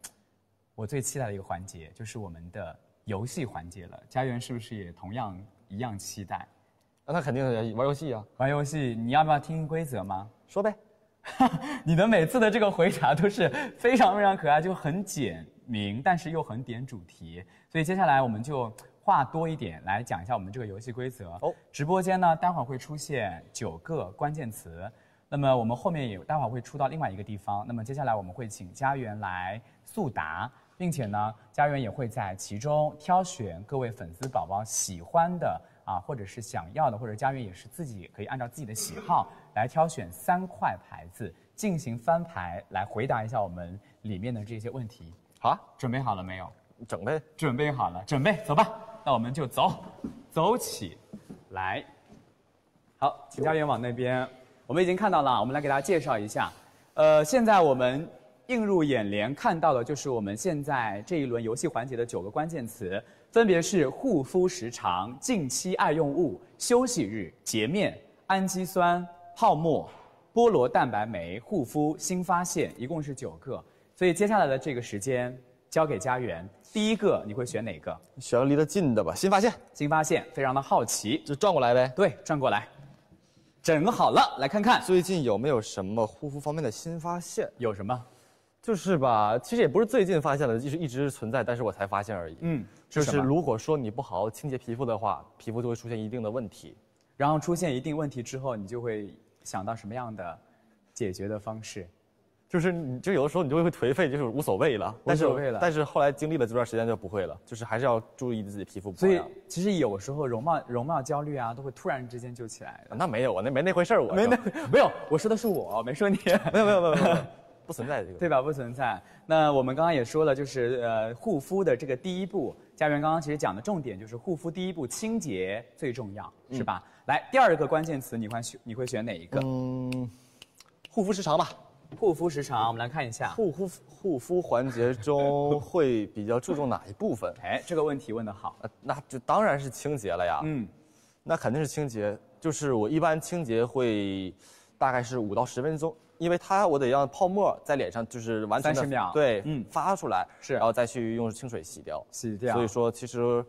我最期待的一个环节就是我们的游戏环节了。家园是不是也同样一样期待？那他肯定的，玩游戏啊。玩游戏，你要不要听规则吗？说呗。你的每次的这个回答都是非常非常可爱，就很简明，但是又很点主题。所以接下来我们就话多一点来讲一下我们这个游戏规则。哦直播间呢，待会儿会出现九个关键词，那么我们后面也待会儿会出到另外一个地方。那么接下来我们会请家园来速答，并且呢，家园也会在其中挑选各位粉丝宝宝喜欢的啊，或者是想要的，或者家园也是自己可以按照自己的喜好来挑选三块牌子进行翻牌，来回答一下我们里面的这些问题。好啊，准备好了没有？准备。准备好了，准备走吧。那我们就走，走起来。好，请家园往那边。我们已经看到了，我们来给大家介绍一下。呃，现在我们映入眼帘看到的就是我们现在这一轮游戏环节的九个关键词，分别是护肤时长、近期爱用物、休息日、洁面、氨基酸、泡沫、菠萝蛋白酶、护肤、新发现，一共是九个。所以接下来的这个时间交给家园，第一个你会选哪个？选个离得近的吧。新发现，新发现，非常的好奇。就转过来呗。对，转过来，整好了，来看看最近有没有什么护肤方面的新发现？有什么。就是吧，其实也不是最近发现的，就是一直存在，但是我才发现而已。嗯，就是如果说你不好好清洁皮肤的话，皮肤就会出现一定的问题。然后出现一定问题之后，你就会想到什么样的解决的方式？就是你就有的时候你就会颓废，就是无所谓了。但是无所谓了但是后来经历了这段时间就不会了，就是还是要注意自己皮肤保所以养。其实有时候容貌容貌焦虑啊，都会突然之间就起来的。那没有，啊那没那回事儿，我没那没有，我说的是我，没说你。没有没有没有没有，不存在这个。对吧？不存在。那我们刚刚也说了，就是呃，护肤的这个第一步，家园刚刚其实讲的重点就是护肤第一步清洁最重要，是吧？来，第二个关键词你会选你会选哪一个？嗯，护肤时长吧。护肤时长，我们来看一下。护肤护肤环节中 会比较注重哪一部分？哎，这个问题问得好。呃那就当然是清洁了呀。嗯，那肯定是清洁，就是我一般清洁会大概是五到十分钟，因为它我得让泡沫在脸上就是完全的30秒对，嗯嗯，发出来，是然后再去用清水洗掉。洗掉。所以说其实，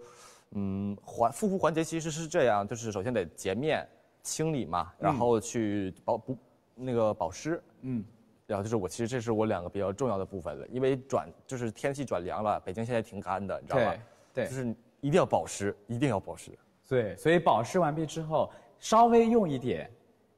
嗯，环护肤环节其实是这样，就是首先得洁面清理嘛，然后去保补那个保湿，嗯，然后就是我其实这是我两个比较重要的部分了，因为转就是天气转凉了，北京现在挺干的，你知道吧？对对就是一定要保湿，一定要保湿。对，所以保湿完毕之后，稍微用一点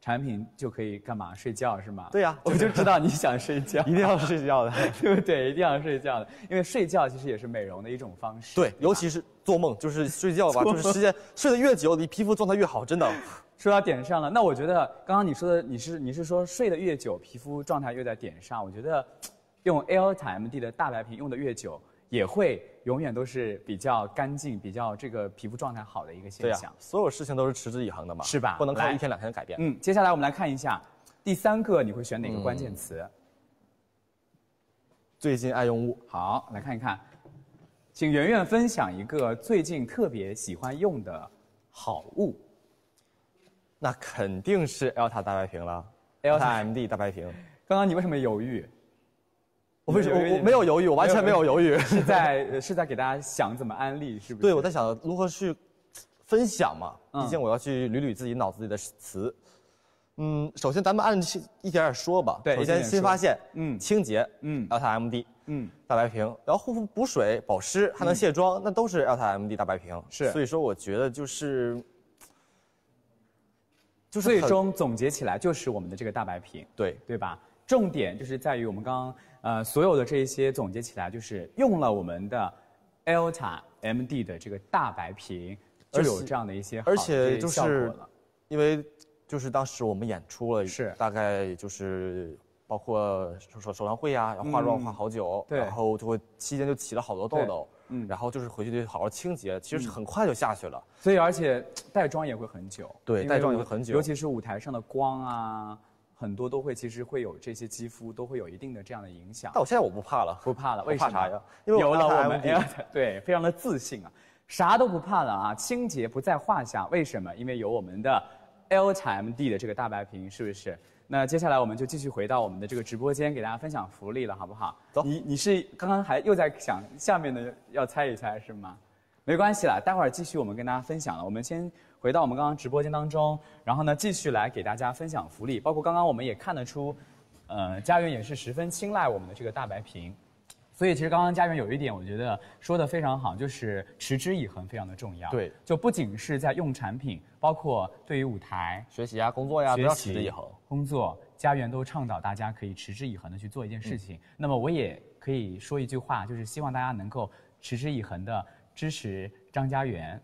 产品就可以干嘛？睡觉是吗？对呀我就知道你想睡觉，一定要睡觉的。对不对？一定要睡觉的，因为睡觉其实也是美容的一种方式。对，吧尤其是做梦，就是睡觉吧，就是时间睡得越久，你皮肤状态越好，真的。说到点上了，那我觉得刚刚你说的，你是你是说睡得越久，皮肤状态越在点上。我觉得用 Alta MD 的大白瓶用的越久，也会永远都是比较干净、比较这个皮肤状态好的一个现象。所有事情都是持之以恒的嘛，是吧不能靠一天两天改变。嗯，接下来我们来看一下第三个，你会选哪个关键词？最近爱用物，好，来看一看，请圆圆分享一个最近特别喜欢用的好物。那肯定是 Elta 大白瓶了，Elta，MD 大白瓶。刚刚你为什么犹豫？我为什么我我没有犹豫，我完全没有犹豫。是在呃是在给大家想怎么安利，是不是？对，我在想如何去分享嘛，嗯毕竟我要去捋捋自己脑子里的词。嗯，首先咱们按一一点点说吧。对首先新发现，嗯清洁，嗯 Alta MD 嗯，大白瓶，然后护肤补水保湿还能卸妆，那都是 Alta MD 大白瓶。是所以说我觉得就是，就就是最终总结起来就是我们的这个大白瓶，对对吧？重点就是在于我们刚刚呃所有的这一些总结起来，就是用了我们的 Elta MD 的这个大白瓶，就有这样的一些而且就是效果了。因为就是当时我们演出了，是。大概就是包括首首首唱会呀、要化妆嗯化好久，对。然后就会期间就起了好多痘痘，嗯嗯，然后就是回去得好好清洁，其实很快就下去了。所以而且带妆也会很久，对带妆也会很久。尤其是舞台上的光啊，很多都会其实会有这些肌肤都会有一定的这样的影响但。我现在我不怕了，不怕了，为什么怕啥呀？因为有了我我们 对，非常的自信啊，啥都不怕了啊，清洁不在话下。为什么？因为有我们的 LTMD 的这个大白瓶，是不是？那接下来我们就继续回到我们的这个直播间，给大家分享福利了，好不好？走你你是刚刚还又在想下面的要猜一猜是吗？没关系啦，待会儿继续我们跟大家分享了。我们先回到我们刚刚直播间当中，然后呢继续来给大家分享福利，包括刚刚我们也看得出，呃，家园也是十分青睐我们的这个大白瓶。所以其实刚刚家园有一点，我觉得说的非常好，就是持之以恒非常的重要。对，就不仅是在用产品，包括对于舞台、学习啊、工作呀、都要学习持之以恒。工作，家园都倡导大家可以持之以恒的去做一件事情。那么我也可以说一句话，就是希望大家能够持之以恒的支持张家园，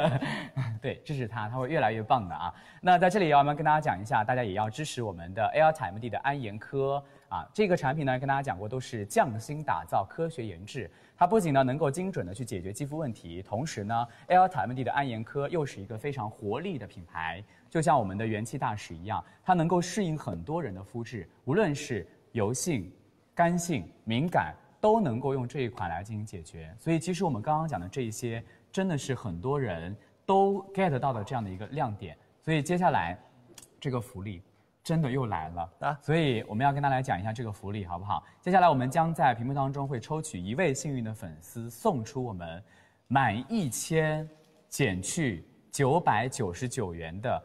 对，支持他，他会越来越棒的啊。那在这里要跟大家讲一下，大家也要支持我们的 Airtime D 的安颜科啊，这个产品呢跟大家讲过都是匠心打造、科学研制。它不仅呢能够精准的去解决肌肤问题，同时呢，Airtime D 的安颜科又是一个非常活力的品牌，就像我们的元气大使一样，它能够适应很多人的肤质，无论是油性、干性、敏感，都能够用这一款来进行解决。所以，其实我们刚刚讲的这一些，真的是很多人都 get 到的这样的一个亮点。所以，接下来这个福利真的又来了啊！所以我们要跟大家来讲一下这个福利，好不好？接下来我们将在屏幕当中会抽取一位幸运的粉丝，送出我们满一千减去九百九十九元的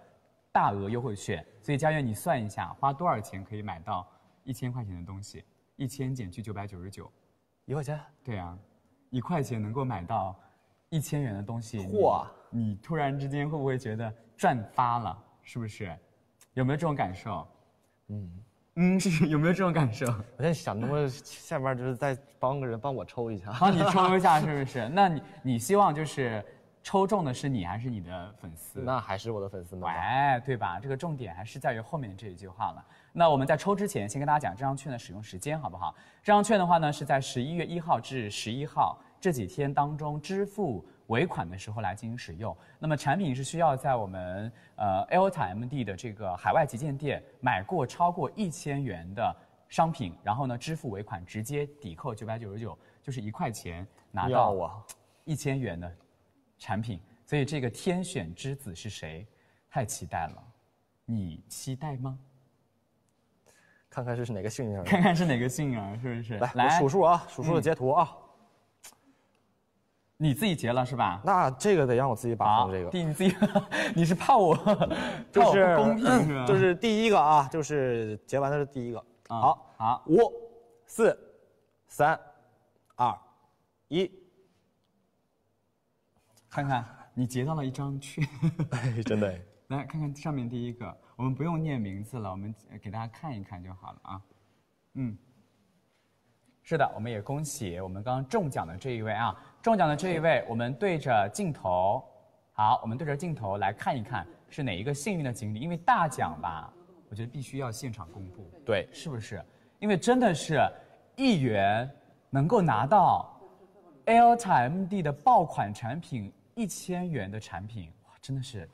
大额优惠券。所以佳悦，你算一下，花多少钱可以买到一千块钱的东西？一千减去九百九十九，一块钱，对啊，一块钱能够买到一千元的东西，你嚯你突然之间会不会觉得赚发了？是不是？有没有这种感受？嗯嗯，是有没有这种感受？我在想，能不能下面就是再帮个人帮我抽一下？帮你抽一下，是不是？那你你希望就是抽中的是你还是你的粉丝？那还是我的粉丝们吧。哎，对吧？这个重点还是在于后面这一句话了。那我们在抽之前，先跟大家讲这张券的使用时间，好不好？这张券的话呢，是在十一月一号至十一号这几天当中支付尾款的时候来进行使用。那么产品是需要在我们呃 Elta MD 的这个海外旗舰店买过超过一千元的商品，然后呢支付尾款，直接抵扣九百九十九，就是一块钱拿到要啊！一千元的产品，所以这个天选之子是谁？太期待了，你期待吗？看看这是哪个幸运儿。看看是哪个幸运儿，是不是？来，来数数啊，数数的截图啊。你自己截了是吧？那这个得让我自己把好，控这个。第你自己，你是怕我，就是不公平是吧？就是第一个啊，就是结完的是第一个。啊好，好，五、四、三、二、一。看看你截到了一张券，哎，真的。来看看上面第一个，我们不用念名字了，我们呃给大家看一看就好了啊。嗯，是的，我们也恭喜我们刚刚中奖的这一位啊，中奖的这一位，我们对着镜头，好，我们对着镜头来看一看是哪一个幸运的锦鲤，因为大奖吧，我觉得必须要现场公布，对，是不是？因为真的是一元能够拿到 Elta MD 的爆款产品一千元的产品，哇，真的是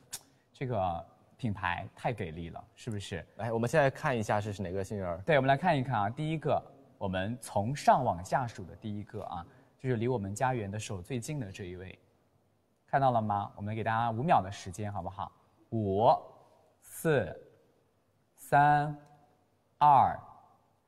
这个品牌太给力了，是不是？来，我们现在看一下是是哪个幸运儿。对，我们来看一看啊，第一个，我们从上往下数的第一个啊，就是离我们家园的手最近的这一位，看到了吗？我们给大家五秒的时间，好不好？五、四、三、二、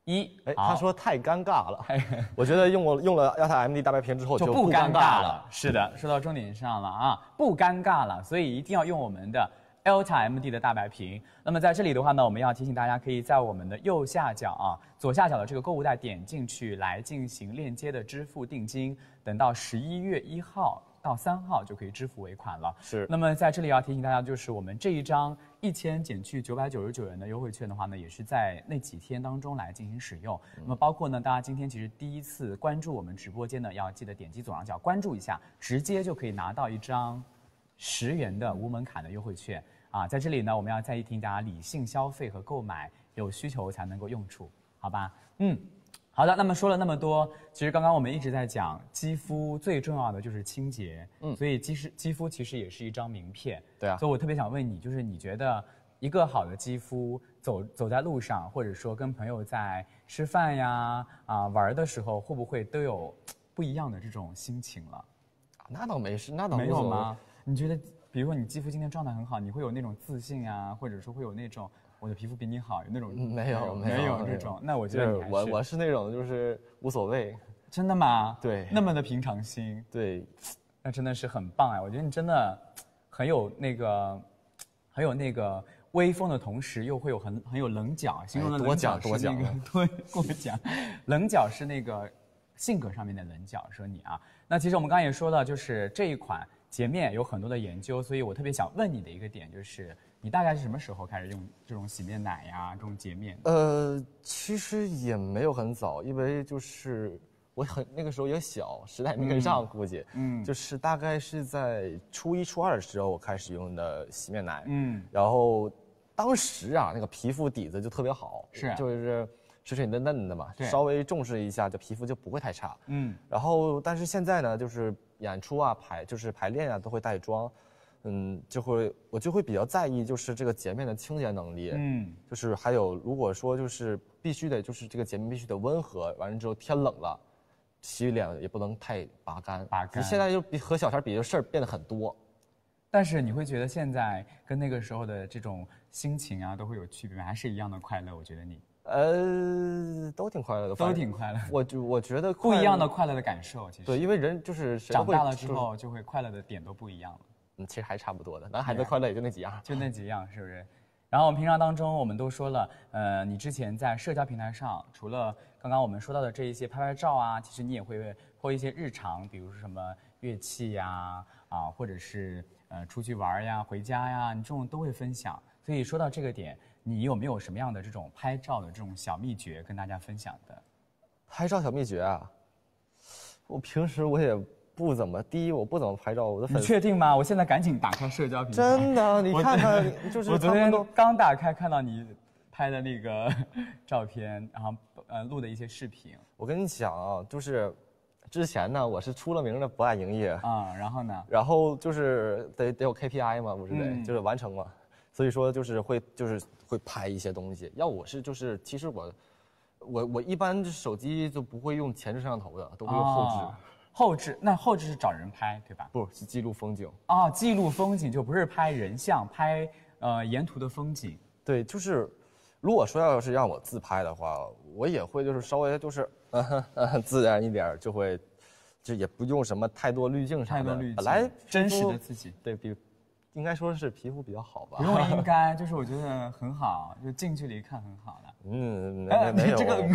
一。哎，他说太尴尬了哎。我觉得用我用了亚太 MD 大白屏之后就不尴。尬了。是的，说到重点上了啊，不尴尬了，所以一定要用我们的 Elta MD 的大白屏。那么在这里的话呢，我们要提醒大家，可以在我们的右下角啊，左下角的这个购物袋点进去来进行链接的支付定金，等到十一月一号到三号就可以支付尾款了。是那么在这里要提醒大家，就是我们这一张一千减去九百九十九元的优惠券的话呢，也是在那几天当中来进行使用。那么包括呢，大家今天其实第一次关注我们直播间呢，要记得点击左上角关注一下，直接就可以拿到一张十元的无门槛的优惠券啊。在这里呢，我们要再一提醒大家，理性消费和购买，有需求才能够用处，好吧？嗯。好的，那么说了那么多，其实刚刚我们一直在讲，肌肤最重要的就是清洁，嗯，所以其实肌肤其实也是一张名片，对啊所以我特别想问你，就是你觉得一个好的肌肤，走走在路上，或者说跟朋友在吃饭呀啊玩儿的时候，会不会都有不一样的这种心情了？那倒没事，那倒没有吗？？你觉得，比如说你肌肤今天状态很好，你会有那种自信啊，或者说会有那种我的皮肤比你好，有那种嗯没有没没有这种？那我觉得我我是那种就是无所谓，真的吗？对那么的平常心，对，那真的是很棒哎！我觉得你真的很有那个，很有那个威风的同时，又会有很很有棱角。形容的多棱角多是那个对，过奖。棱角是那个性格上面的棱角。说你啊，那其实我们刚刚也说了，就是这一款洁面有很多的研究，所以我特别想问你的一个点就是，你大概是什么时候开始用这种洗面奶呀，这种洁面？呃，其实也没有很早，因为就是我很那个时候也小，时代没跟上，估计，嗯就是大概是在初一、初二的时候我开始用的洗面奶，嗯，然后当时啊，那个皮肤底子就特别好，是就是水水嫩嫩的嘛对，稍微重视一下，就皮肤就不会太差。嗯，然后，但是现在呢，就是演出啊、排就是排练啊，都会带妆，嗯，就会我就会比较在意，就是这个洁面的清洁能力，嗯，就是还有如果说就是必须得就是这个洁面必须得温和，完了之后天冷了，洗脸也不能太拔干，拔干现在就比和小前比，就事儿变得很多。但是你会觉得现在跟那个时候的这种心情啊，都会有区别吗？还是一样的快乐？我觉得你呃，都挺快乐的，都挺快乐。我就我觉得不一样的快快乐的感受，其实，对，因为人就是长大了之后就会快乐的点都不一样了，嗯，其实还差不多的，男孩子快乐也就那几样。就那几样，是不是？然后我们平常当中，我们都说了，呃，你之前在社交平台上，除了刚刚我们说到的这一些拍拍照啊，其实你也会 po 一些日常，比如说什么乐器呀，啊，或者是呃出去玩呀、回家呀，你这种都会分享。所以说到这个点，你有没有什么样的这种拍照的这种小秘诀跟大家分享的？拍照小秘诀啊，我平时我也不怎么，第一我不怎么拍照，我的你确定吗？我现在赶紧打开社交平台。真的，你我看看，就是我昨天都刚打开看到你拍的那个照片，然后呃录的一些视频我跟你讲啊，就是之前呢，我是出了名的不爱营业，啊、然后呢，然后就是得得有 KPI 嘛，不是得、嗯就是完成嘛，所以说就是会就是会拍一些东西。要我是就是其实我我我一般手机就不会用前置摄像头的，都会用后置，哦后置那后置是找人拍对吧？不是记录风景。啊、记录风景就不是拍人像，拍呃沿途的风景。对，就是如果说要是让我自拍的话，我也会就是稍微就是 自然一点儿，就会就也不用什么太多滤镜啥的。太多滤镜本来真实的自己对比应该说是皮肤比较好吧。不用应该，就是我觉得很好，就近距离看很好的。嗯，哎没没有这个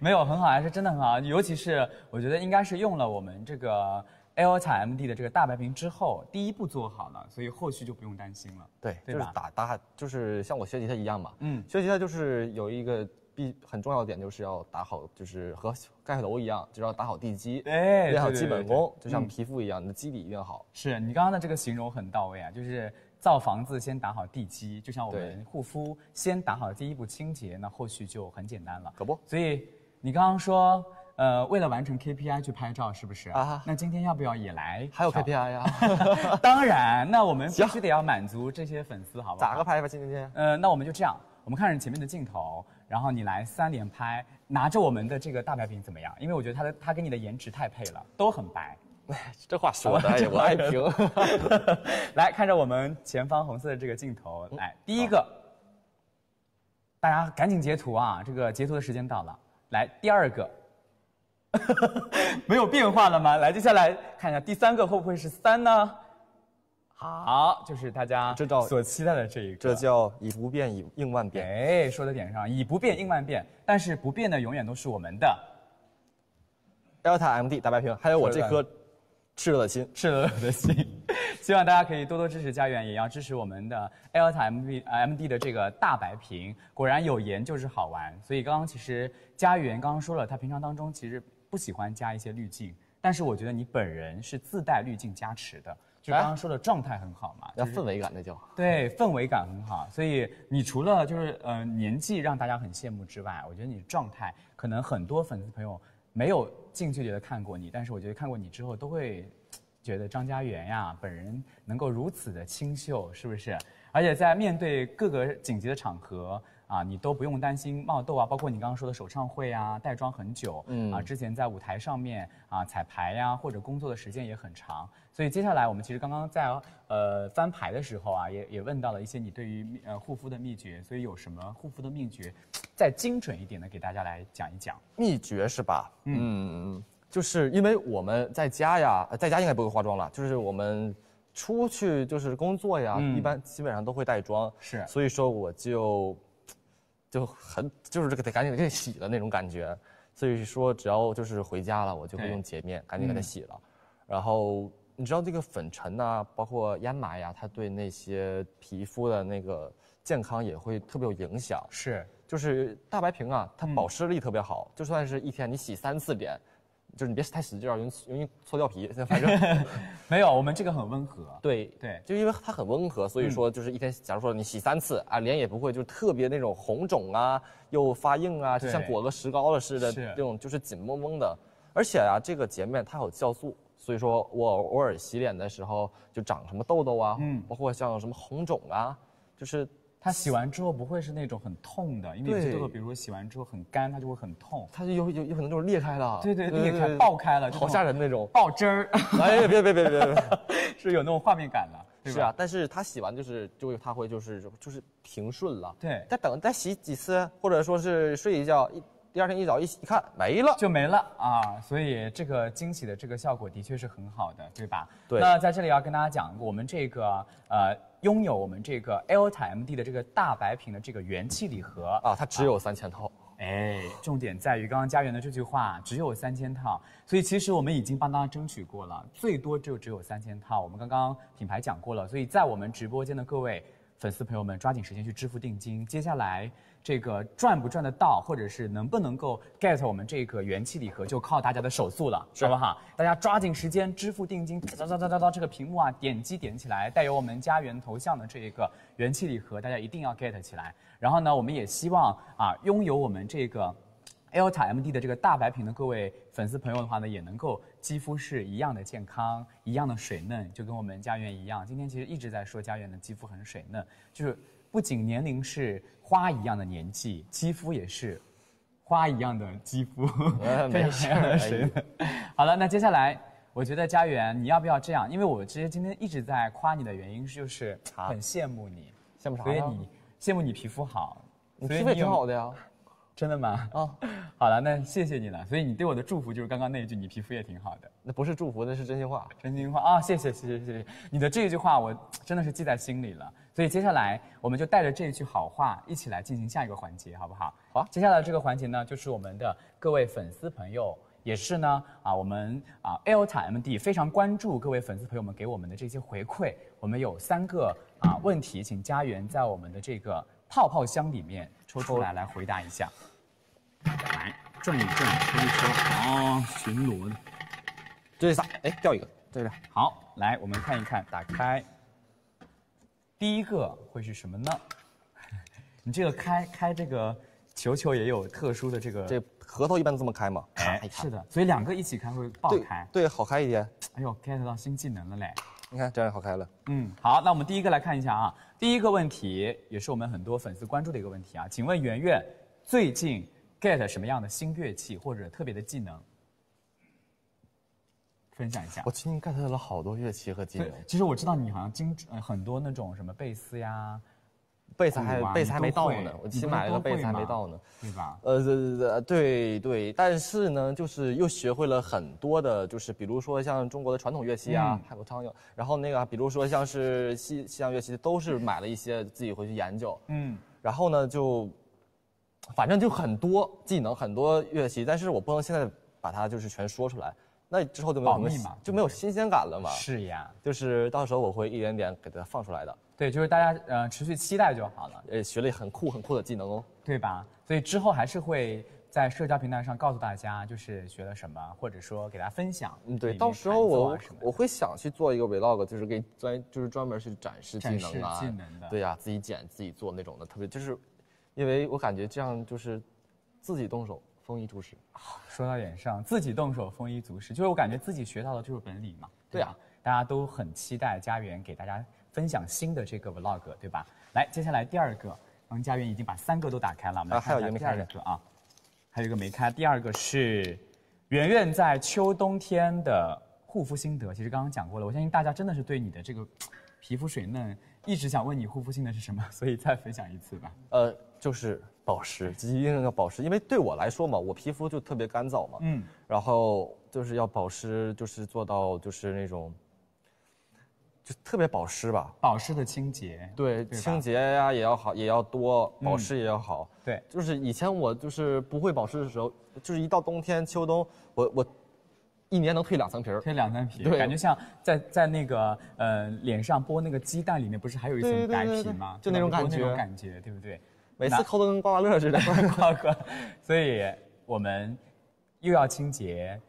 没有很好，还是真的很好。尤其是我觉得应该是用了我们这个 L 彩 MD 的这个大白瓶之后，第一步做好了，所以后续就不用担心了。对，对就是打打就是像我学吉他一样嘛。嗯学吉他就是有一个必很重要的点，就是要打好，就是和盖楼一样，就是要打好地基，哎练好基本功，对就像嗯皮肤一样，你的基底一定要好。是你刚刚的这个形容很到位啊，就是造房子先打好地基，就像我们护肤先打好第一步清洁，那后续就很简单了。可不所以你刚刚说，呃，为了完成 KPI 去拍照，是不是？啊那今天要不要也来？还有 KPI 呀、当然，那我们必须得要满足这些粉丝，好不好？咋个？拍吧，今天？呃，那我们就这样，我们看着前面的镜头，然后你来三连拍，拿着我们的这个大白饼怎么样？因为我觉得他的他跟你的颜值太配了，都很白。这话说的，哎呀，我爱评。来看着我们前方红色的这个镜头，来第一个，大家赶紧截图啊！这个截图的时间到了。来第二个，没有变化了吗？来，接下来看一下第三个会不会是三呢？好，就是大家知道所期待的这一个。这叫以不变以应万变。哎，说的点上，以不变应万变，但是不变的永远都是我们的。Delta MD 大白瓶，还有我这颗炽热的心，赤裸裸的心。希望大家可以多多支持家园，也要支持我们的 elta MD M D 的这个大白瓶。果然有颜就是好玩，所以刚刚其实家园刚刚说了，他平常当中其实不喜欢加一些滤镜，但是我觉得你本人是自带滤镜加持的，就刚刚说的状态很好嘛，要氛围感那叫。对，氛围感很好，所以你除了就是呃年纪让大家很羡慕之外，我觉得你状态可能很多粉丝朋友没有近距离的看过你，但是我觉得看过你之后都会觉得张家元呀本人能够如此的清秀，是不是？而且在面对各个紧急的场合啊，你都不用担心冒痘啊，包括你刚刚说的首唱会啊，带妆很久，嗯啊，之前在舞台上面啊彩排呀，或者工作的时间也很长，所以接下来我们其实刚刚在呃翻牌的时候啊，也也问到了一些你对于呃护肤的秘诀，所以有什么护肤的秘诀，再精准一点的给大家来讲一讲。秘诀是吧？嗯，就是因为我们在家呀，呃在家应该不会化妆了，就是我们出去就是工作呀，嗯一般基本上都会带妆，是所以说我就就很就是这个得赶紧给洗的那种感觉，所以说只要就是回家了，我就会用洁面赶紧给它嗯洗了，然后。你知道这个粉尘呐、包括烟霾呀，它对那些皮肤的那个健康也会特别有影响。是，就是大白瓶啊，它嗯保湿力特别好，就算是一天你洗三次脸，就是你别太使劲儿，容易容易搓掉皮。反正 没有，我们这个很温和。对对就因为它很温和，所以说就是一天，假如说你洗三次啊，脸也不会就特别那种红肿啊，又发硬啊，就像裹个石膏了似的，是这种就是紧绷绷的。而且啊，这个洁面它有酵素，所以说我偶尔洗脸的时候就长什么痘痘啊，嗯包括像什么红肿啊，就是它洗完之后不会是那种很痛的，因为有些痘痘，比如说洗完之后很干，它就会很痛。它就有有有可能就是裂开了，对对，裂开、爆开了，就好吓人那种。爆汁儿，哎，别别别别别！是有那种画面感的，是啊，，但是它洗完就是就会它会就是就是平顺了。对再等再洗几次，或者说是睡一觉，一第二天一早一洗一看没了。就没了啊。所以这个惊喜的这个效果的确是很好的，对吧？对那在这里要跟大家讲，我们这个呃拥有我们这个 Alta MD 的这个大白瓶的这个元气礼盒啊，它只有三千套。哎，重点在于刚刚家园的这句话，只有三千套，所以其实我们已经帮大家争取过了，最多就只有三千套。我们刚刚品牌讲过了，所以在我们直播间的各位粉丝朋友们，抓紧时间去支付定金。接下来这个赚不赚得到，或者是能不能够 get 我们这个元气礼盒，就靠大家的手速了，好不好？大家抓紧时间支付定金，哒哒哒哒哒，这个屏幕啊，点击点起来，带有我们家园头像的这一个元气礼盒，大家一定要 get 起来。然后呢，我们也希望啊，拥有我们这个 Alta MD 的这个大白瓶的各位粉丝朋友的话呢，也能够肌肤是一样的健康，一样的水嫩，就跟我们家园一样。今天其实一直在说家园的肌肤很水嫩，就是不仅年龄是花一样的年纪，肌肤也是花一样的肌肤，呃 非常水嫩。好了，那接下来。我觉得佳媛，你要不要这样？因为我其实今天一直在夸你的原因，就是啊很羡慕你，羡慕啥呀？所以你羡慕你皮肤好，你皮肤也挺好的呀。真的吗？啊，好了，那谢谢你了。所以你对我的祝福就是刚刚那一句，你皮肤也挺好的，那不是祝福，那是真心话。真心话啊！谢谢谢谢谢谢你的这一句话，我真的是记在心里了。所以接下来我们就带着这一句好话，一起来进行下一个环节，好不好？好接下来这个环节呢，就是我们的各位粉丝朋友。也是呢，啊，我们啊 Alta MD 非常关注各位粉丝朋友们给我们的这些回馈。我们有三个啊问题，请家园在我们的这个泡泡箱里面抽出来来回答一下。来转一转，抽一抽，哦，巡逻的。这是啥？哎，掉一个，对了，好，来我们看一看，打开。第一个会是什么呢？你这个开开这个球球也有特殊的这个，这核桃一般都这么开嘛？哎是的，所以两个一起开会爆对开。对，好开一点。哎呦，get 到新技能了嘞！你看这样好开了。嗯，好，那我们第一个来看一下啊，第一个问题也是我们很多粉丝关注的一个问题啊，请问圆圆最近 get 什么样的新乐器或者特别的技能？分享一下我。最近 get 了好多乐器和技能，，其实我知道你好像精呃很多那种什么贝斯呀，贝斯还贝斯还没到呢，我新买了个贝斯还没到呢。对吧？呃，呃对对，但是呢，就是又学会了很多的，就是比如说像中国的传统乐器啊嗯，还有苍蝇，然后那个比如说像是西西洋乐器，都是买了一些自己回去研究，嗯，然后呢就，反正就很多技能，很多乐器，但是我不能现在把它就是全说出来，那之后就没有什么保密嘛就没有新鲜感了嘛。是呀，就是到时候我会一点点给它放出来的。对，就是大家呃持续期待就好了，呃，学了很酷很酷的技能哦。对吧？所以之后还是会在社交平台上告诉大家，就是学了什么，或者说给大家分享。嗯，对，到时候我我会想去做一个 vlog，就是给专就是专门去展示技展示能啊，技能的对呀、自己剪自己做那种的，特别就是，因为我感觉这样就是自己动手，丰衣足食。说到点上，自己动手，丰衣足食，就是我感觉自己学到的就是本领嘛。对啊，大家都很期待家园给大家分享新的这个 vlog，对吧？来，接下来第二个，刚家园已经把三个都打开了，我们还有看一下第一个没开的二个啊，还有一个没开，第二个是圆圆在秋冬天的护肤心得。其实刚刚讲过了，我相信大家真的是对你的这个皮肤水嫩，一直想问你护肤心得是什么，所以再分享一次吧。呃，就是保湿，一定要保湿，因为对我来说嘛，我皮肤就特别干燥嘛，嗯，然后就是要保湿，就是做到就是那种，就特别保湿吧。保湿的清洁，对，对清洁呀、也要好，也要多，保嗯湿也要好。对，就是以前我就是不会保湿的时候，就是一到冬天、秋冬，我我一年能蜕两层皮儿。贴两层皮，对感觉像在在那个呃脸上剥那个鸡蛋里面，不是还有一层白皮吗？就那种感觉那种感觉，对不对？每次抠的跟刮刮乐似的。刮刮，所以我们又要清洁，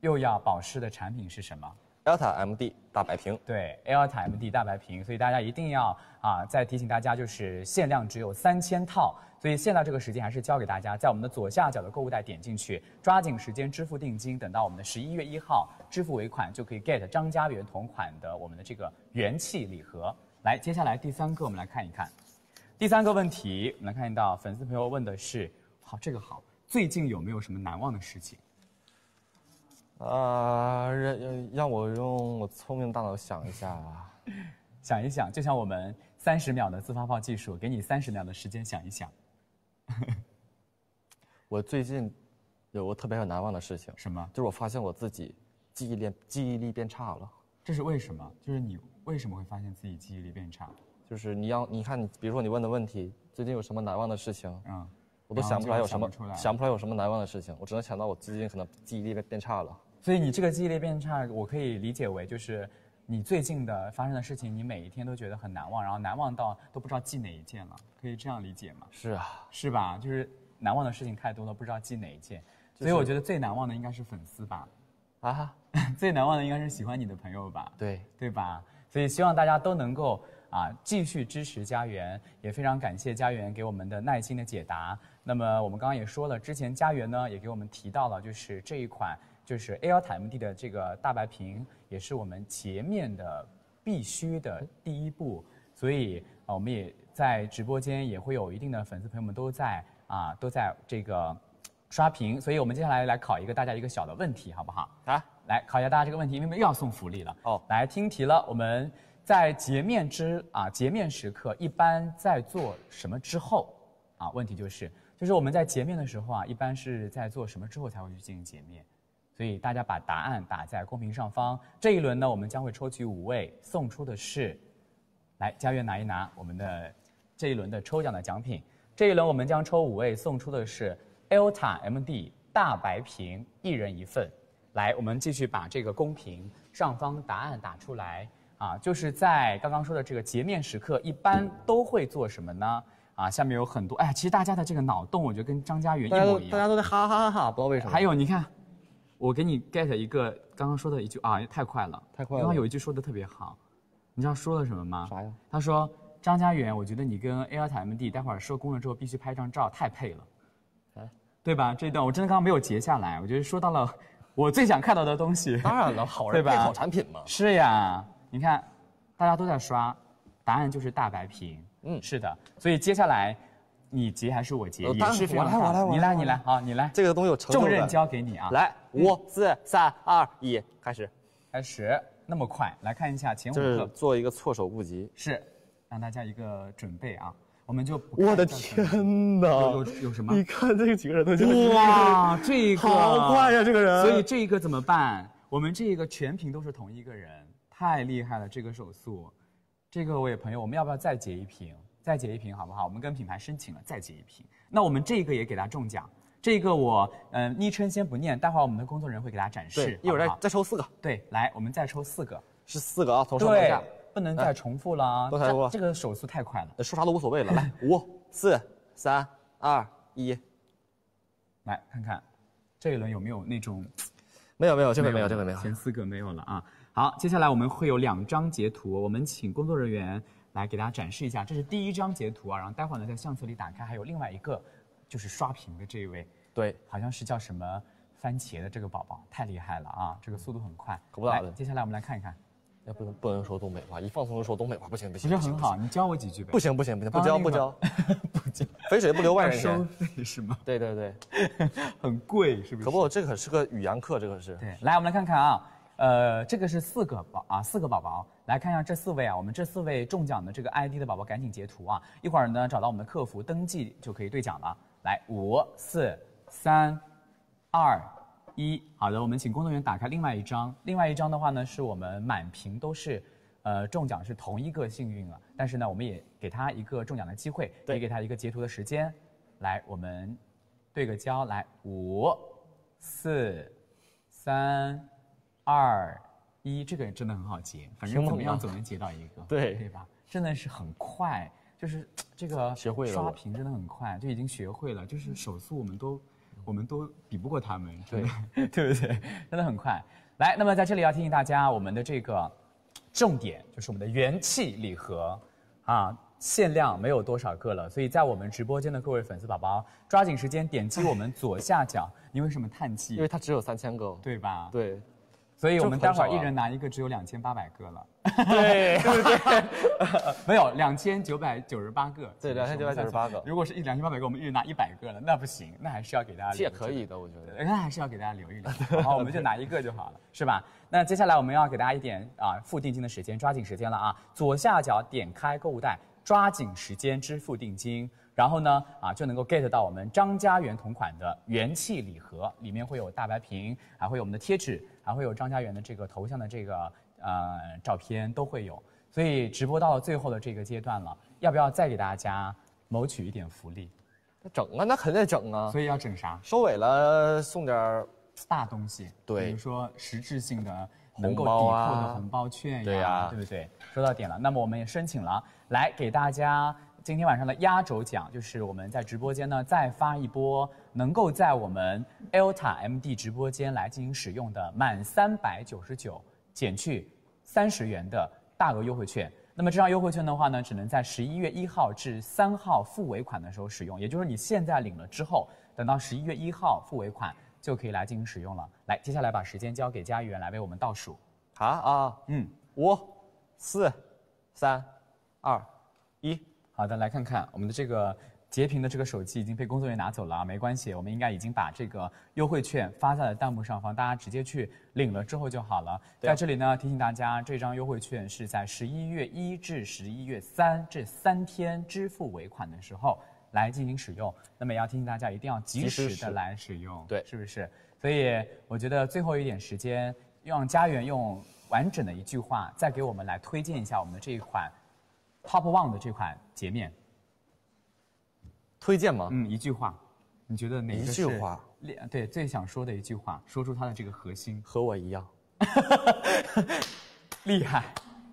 又要保湿的产品是什么？Alta MD 大白瓶，对，Alta MD 大白瓶，所以大家一定要啊，再提醒大家，就是限量只有三千套，所以现在这个时间还是交给大家，在我们的左下角的购物袋点进去，抓紧时间支付定金，等到我们的十一月一号支付尾款，就可以 get 张家源同款的我们的这个元气礼盒。来，接下来第三个我们来看一看，第三个问题，我们来看到粉丝朋友问的是，好，这个好，最近有没有什么难忘的事情？啊，让让我用我聪明大脑想一下啊。想一想，就像我们三十秒的自发泡技术，给你三十秒的时间想一想，我最近有个特别难忘的事情，什么？就是我发现我自己记忆力记忆力变差了。这是为什么？就是你为什么会发现自己记忆力变差？就是你要你看你，比如说你问的问题，最近有什么难忘的事情，嗯，我都想不出来有什么然后就想不出来想不出来有什么难忘的事情，我只能想到我最近可能记忆力变变差了。所以你这个记忆力变差，我可以理解为就是你最近的发生的事情，你每一天都觉得很难忘，然后难忘到都不知道记哪一件了，可以这样理解吗？是啊，是吧？就是难忘的事情太多了，不知道记哪一件。所以我觉得最难忘的应该是粉丝吧，啊，最难忘的应该是喜欢你的朋友吧。对，对吧？所以希望大家都能够啊继续支持家园，也非常感谢家园给我们的耐心的解答。那么我们刚刚也说了，之前家园呢也给我们提到了，就是这一款就是 Airta MD 的这个大白屏，也是我们洁面的必须的第一步。所以啊，我们也在直播间也会有一定的粉丝朋友们都在啊都在这个刷屏，所以我们接下来来考一个大家一个小的问题，好不好？啊，来考一下大家这个问题，因为又要送福利了。哦来听题了。我们在洁面之啊洁面时刻一般在做什么之后啊？问题就是就是我们在洁面的时候啊，一般是在做什么之后才会去进行洁面？所以大家把答案打在公屏上方。这一轮呢，我们将会抽取五位，送出的是，来佳悦拿一拿我们的这一轮的抽奖的奖品。这一轮我们将抽五位，送出的是 Elta MD 大白瓶，一人一份。来，我们继续把这个公屏上方答案打出来啊，就是在刚刚说的这个洁面时刻，一般都会做什么呢？啊，下面有很多，哎呀，其实大家的这个脑洞，我觉得跟张家园一模一样。都大家都在哈哈哈哈，不知道为什么。还有，你看，我给你 get 一个刚刚说的一句啊，太快了，太快了刚刚有一句说的特别好，你知道说了什么吗？啥呀？他说张家园，我觉得你跟 Airta MD 待会儿收工了之后必须拍张照，太配了，哎对吧？这一段我真的刚刚没有截下来，我觉得说到了我最想看到的东西。当然了，好 对吧人配好产品嘛。是呀，你看，大家都在刷，答案就是大白瓶。嗯是的，所以接下来你截还是我截，也呃当然是非常大我来我来我你来，你来，好，你来，这个东西有成就重任。交给你啊！来，五四三二一，开始。开始，那么快，来看一下前五就是个，做一个措手不及。是让大家一个准备啊，我们就我的天哪！有有有什么？你看这几个人都哇，这个好快呀这个人所以这个怎么办？我们这个全屏都是同一个人，太厉害了，这个手速。这个我有朋友，我们要不要再截一瓶？再截一瓶好不好？我们跟品牌申请了再截一瓶。那我们这个也给他中奖，这个我呃昵称先不念，待会儿我们的工作人员会给大家展示对，，一会儿再再抽四个，对，来我们再抽四个，是四个啊，从上到对下，，不能再重复了啊，多太多这这个手速太快了。呃说啥都无所谓了。来，五、四、三、二、一，来看看这一轮有没有那种没有没有，这回没有，这回没有。前四个没有了啊。好，接下来我们会有两张截图，我们请工作人员来给大家展示一下。这是第一张截图啊，然后待会儿呢在相册里打开，还有另外一个就是刷屏的这一位，对，好像是叫什么番茄的这个宝宝，太厉害了啊！这个速度很快，可不咋的接下来我们来看一看，要不能不能说东北话，一放松就说东北话，不行不行，不行实很好，，你教我几句呗。不行不行不行，不教不教，不教，肥水不流外要人收田。费 是吗？对对对，很贵是不是？可不，这可是个语言课，这个是。对，来我们来看看啊，呃，这个是四个宝啊，四个宝宝，来看一下这四位啊，我们这四位中奖的这个 ID 的宝宝赶紧截图啊，一会儿呢找到我们的客服登记就可以兑奖了。来，五四三二一，好的，我们请工作人员打开另外一张，另外一张的话呢是我们满屏都是。呃，中奖是同一个幸运了，但是呢，我们也给他一个中奖的机会，也给他一个截图的时间。来，我们对个焦，来五、四、三、二、一，这个真的很好截，反正怎么样总能截到一个，对对吧？真的是很快，就是这个学会了刷屏真的很快，就已经学会了，就是手速我们都我们都比不过他们，对 对不对？真的很快。来，那么在这里要提醒大家，我们的这个重点就是我们的元气礼盒啊，限量没有多少个了，所以在我们直播间的各位粉丝宝宝，抓紧时间点击我们左下角。你为什么叹气？因为它只有三千个。对吧？对所以我们待会儿一人拿一个，只有两千八百个了。对 对不对？没有两千九百九十八个。对两千九百九十八个如果是一两千八百个，我们一人拿一百个了，那不行，那还是要给大家这也可以的，我觉得。那还是要给大家留一留，然后我们就拿一个就好了，是吧？那接下来我们要给大家一点啊付定金的时间，抓紧时间了啊！左下角点开购物袋，抓紧时间支付定金，然后呢啊就能够 get 到我们张家源同款的元气礼盒，里面会有大白瓶，还会有我们的贴纸，还会有张家园的这个头像的这个呃照片都会有。所以直播到了最后的这个阶段了，要不要再给大家谋取一点福利？那整啊，那肯定得整啊。所以要整啥？收尾了送点儿大东西，对比如说实质性的能够抵扣啊的红包券呀，对呀对不对？说到点了，那么我们也申请了，来给大家今天晚上的压轴奖，就是我们在直播间呢再发一波，能够在我们 Elta MD 直播间来进行使用的满三百九十九减去三十元的大额优惠券。那么这张优惠券的话呢，只能在十一月一号至三号付尾款的时候使用，也就是你现在领了之后，等到十一月一号付尾款就可以来进行使用了。来，接下来把时间交给佳媛来为我们倒数。好啊，嗯，五、四、三、二、一。好的，来看看我们的这个截屏的这个手机已经被工作人员拿走了啊，没关系，我们应该已经把这个优惠券发在了弹幕上方，大家直接去领了之后就好了。在这里呢，提醒大家，这张优惠券是在十一月一至十一月三这三天支付尾款的时候来进行使用。那么也要提醒大家，一定要及时的来使用，对是不是？所以我觉得最后一点时间，让家园用完整的一句话，再给我们来推荐一下我们的这一款 Top One 的这款洁面。推荐吗？嗯，一句话，你觉得哪一句话。列对最想说的一句话，说出它的这个核心，和我一样。厉害，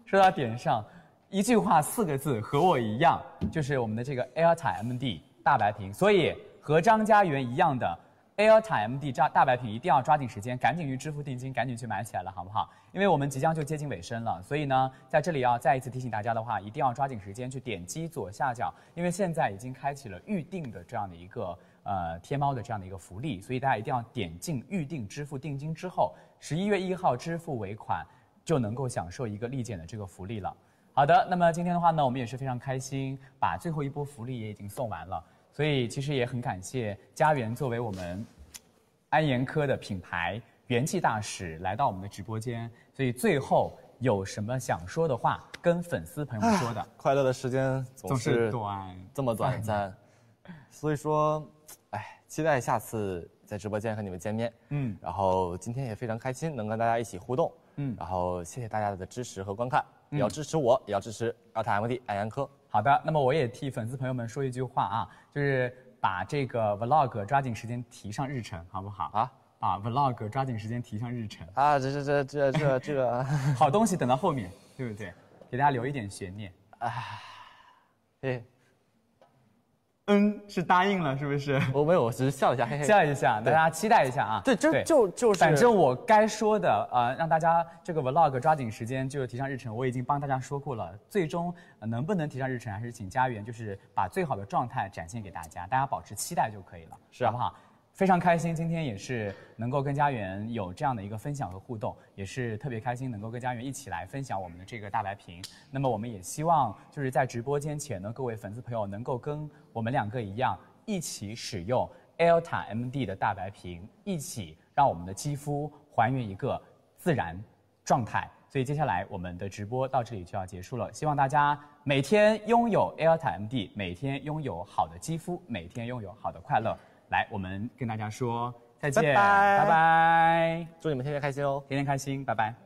说到点上，一句话四个字，和我一样，就是我们的这个 AirTime MD 大白瓶，所以和张家园一样的 AirTime MD 大大白屏一定要抓紧时间，赶紧去支付定金，赶紧去买起来了，好不好？因为我们即将就接近尾声了，所以呢，在这里要再一次提醒大家的话，一定要抓紧时间去点击左下角，因为现在已经开启了预定的这样的一个呃天猫的这样的一个福利，所以大家一定要点进预定支付定金之后，十一月一号支付尾款，就能够享受一个立减的这个福利了。好的，那么今天的话呢，我们也是非常开心，把最后一波福利也已经送完了，所以其实也很感谢家园作为我们安颜科的品牌元气大使来到我们的直播间，所以最后有什么想说的话跟粉丝朋友们说的，快乐的时间总总是是短这么短暂，所以说，哎，期待下次在直播间和你们见面。嗯然后今天也非常开心，能跟大家一起互动。嗯然后谢谢大家的支持和观看，也要支持我，也要支持 Alta MD 安阳科。好的，那么我也替粉丝朋友们说一句话啊，就是把这个 vlog 抓紧时间提上日程，好不好？啊把 vlog 抓紧时间提上日程，啊，这这这这这这个，好东西等到后面，对不对？给大家留一点悬念。哎，嗯，是答应了，是不是？我没有，我只是笑一下，嘿嘿。笑一下，大家期待一下啊。对，就就就是，反正我该说的，呃，让大家这个 vlog 抓紧时间就提上日程，我已经帮大家说过了。最终、呃能不能提上日程，还是请家园就是把最好的状态展现给大家，大家保持期待就可以了，是啊好不好？非常开心，今天也是能够跟家园有这样的一个分享和互动，也是特别开心能够跟家园一起来分享我们的这个大白瓶。那么我们也希望就是在直播间前呢，各位粉丝朋友能够跟我们两个一样，一起使用 Alta MD 的大白瓶，一起让我们的肌肤还原一个自然状态。所以接下来我们的直播到这里就要结束了，希望大家每天拥有 Alta MD，每天拥有好的肌肤，每天拥有好的快乐。来，我们跟大家说再见，拜拜拜拜，祝你们天天开心哦。天天开心，拜拜。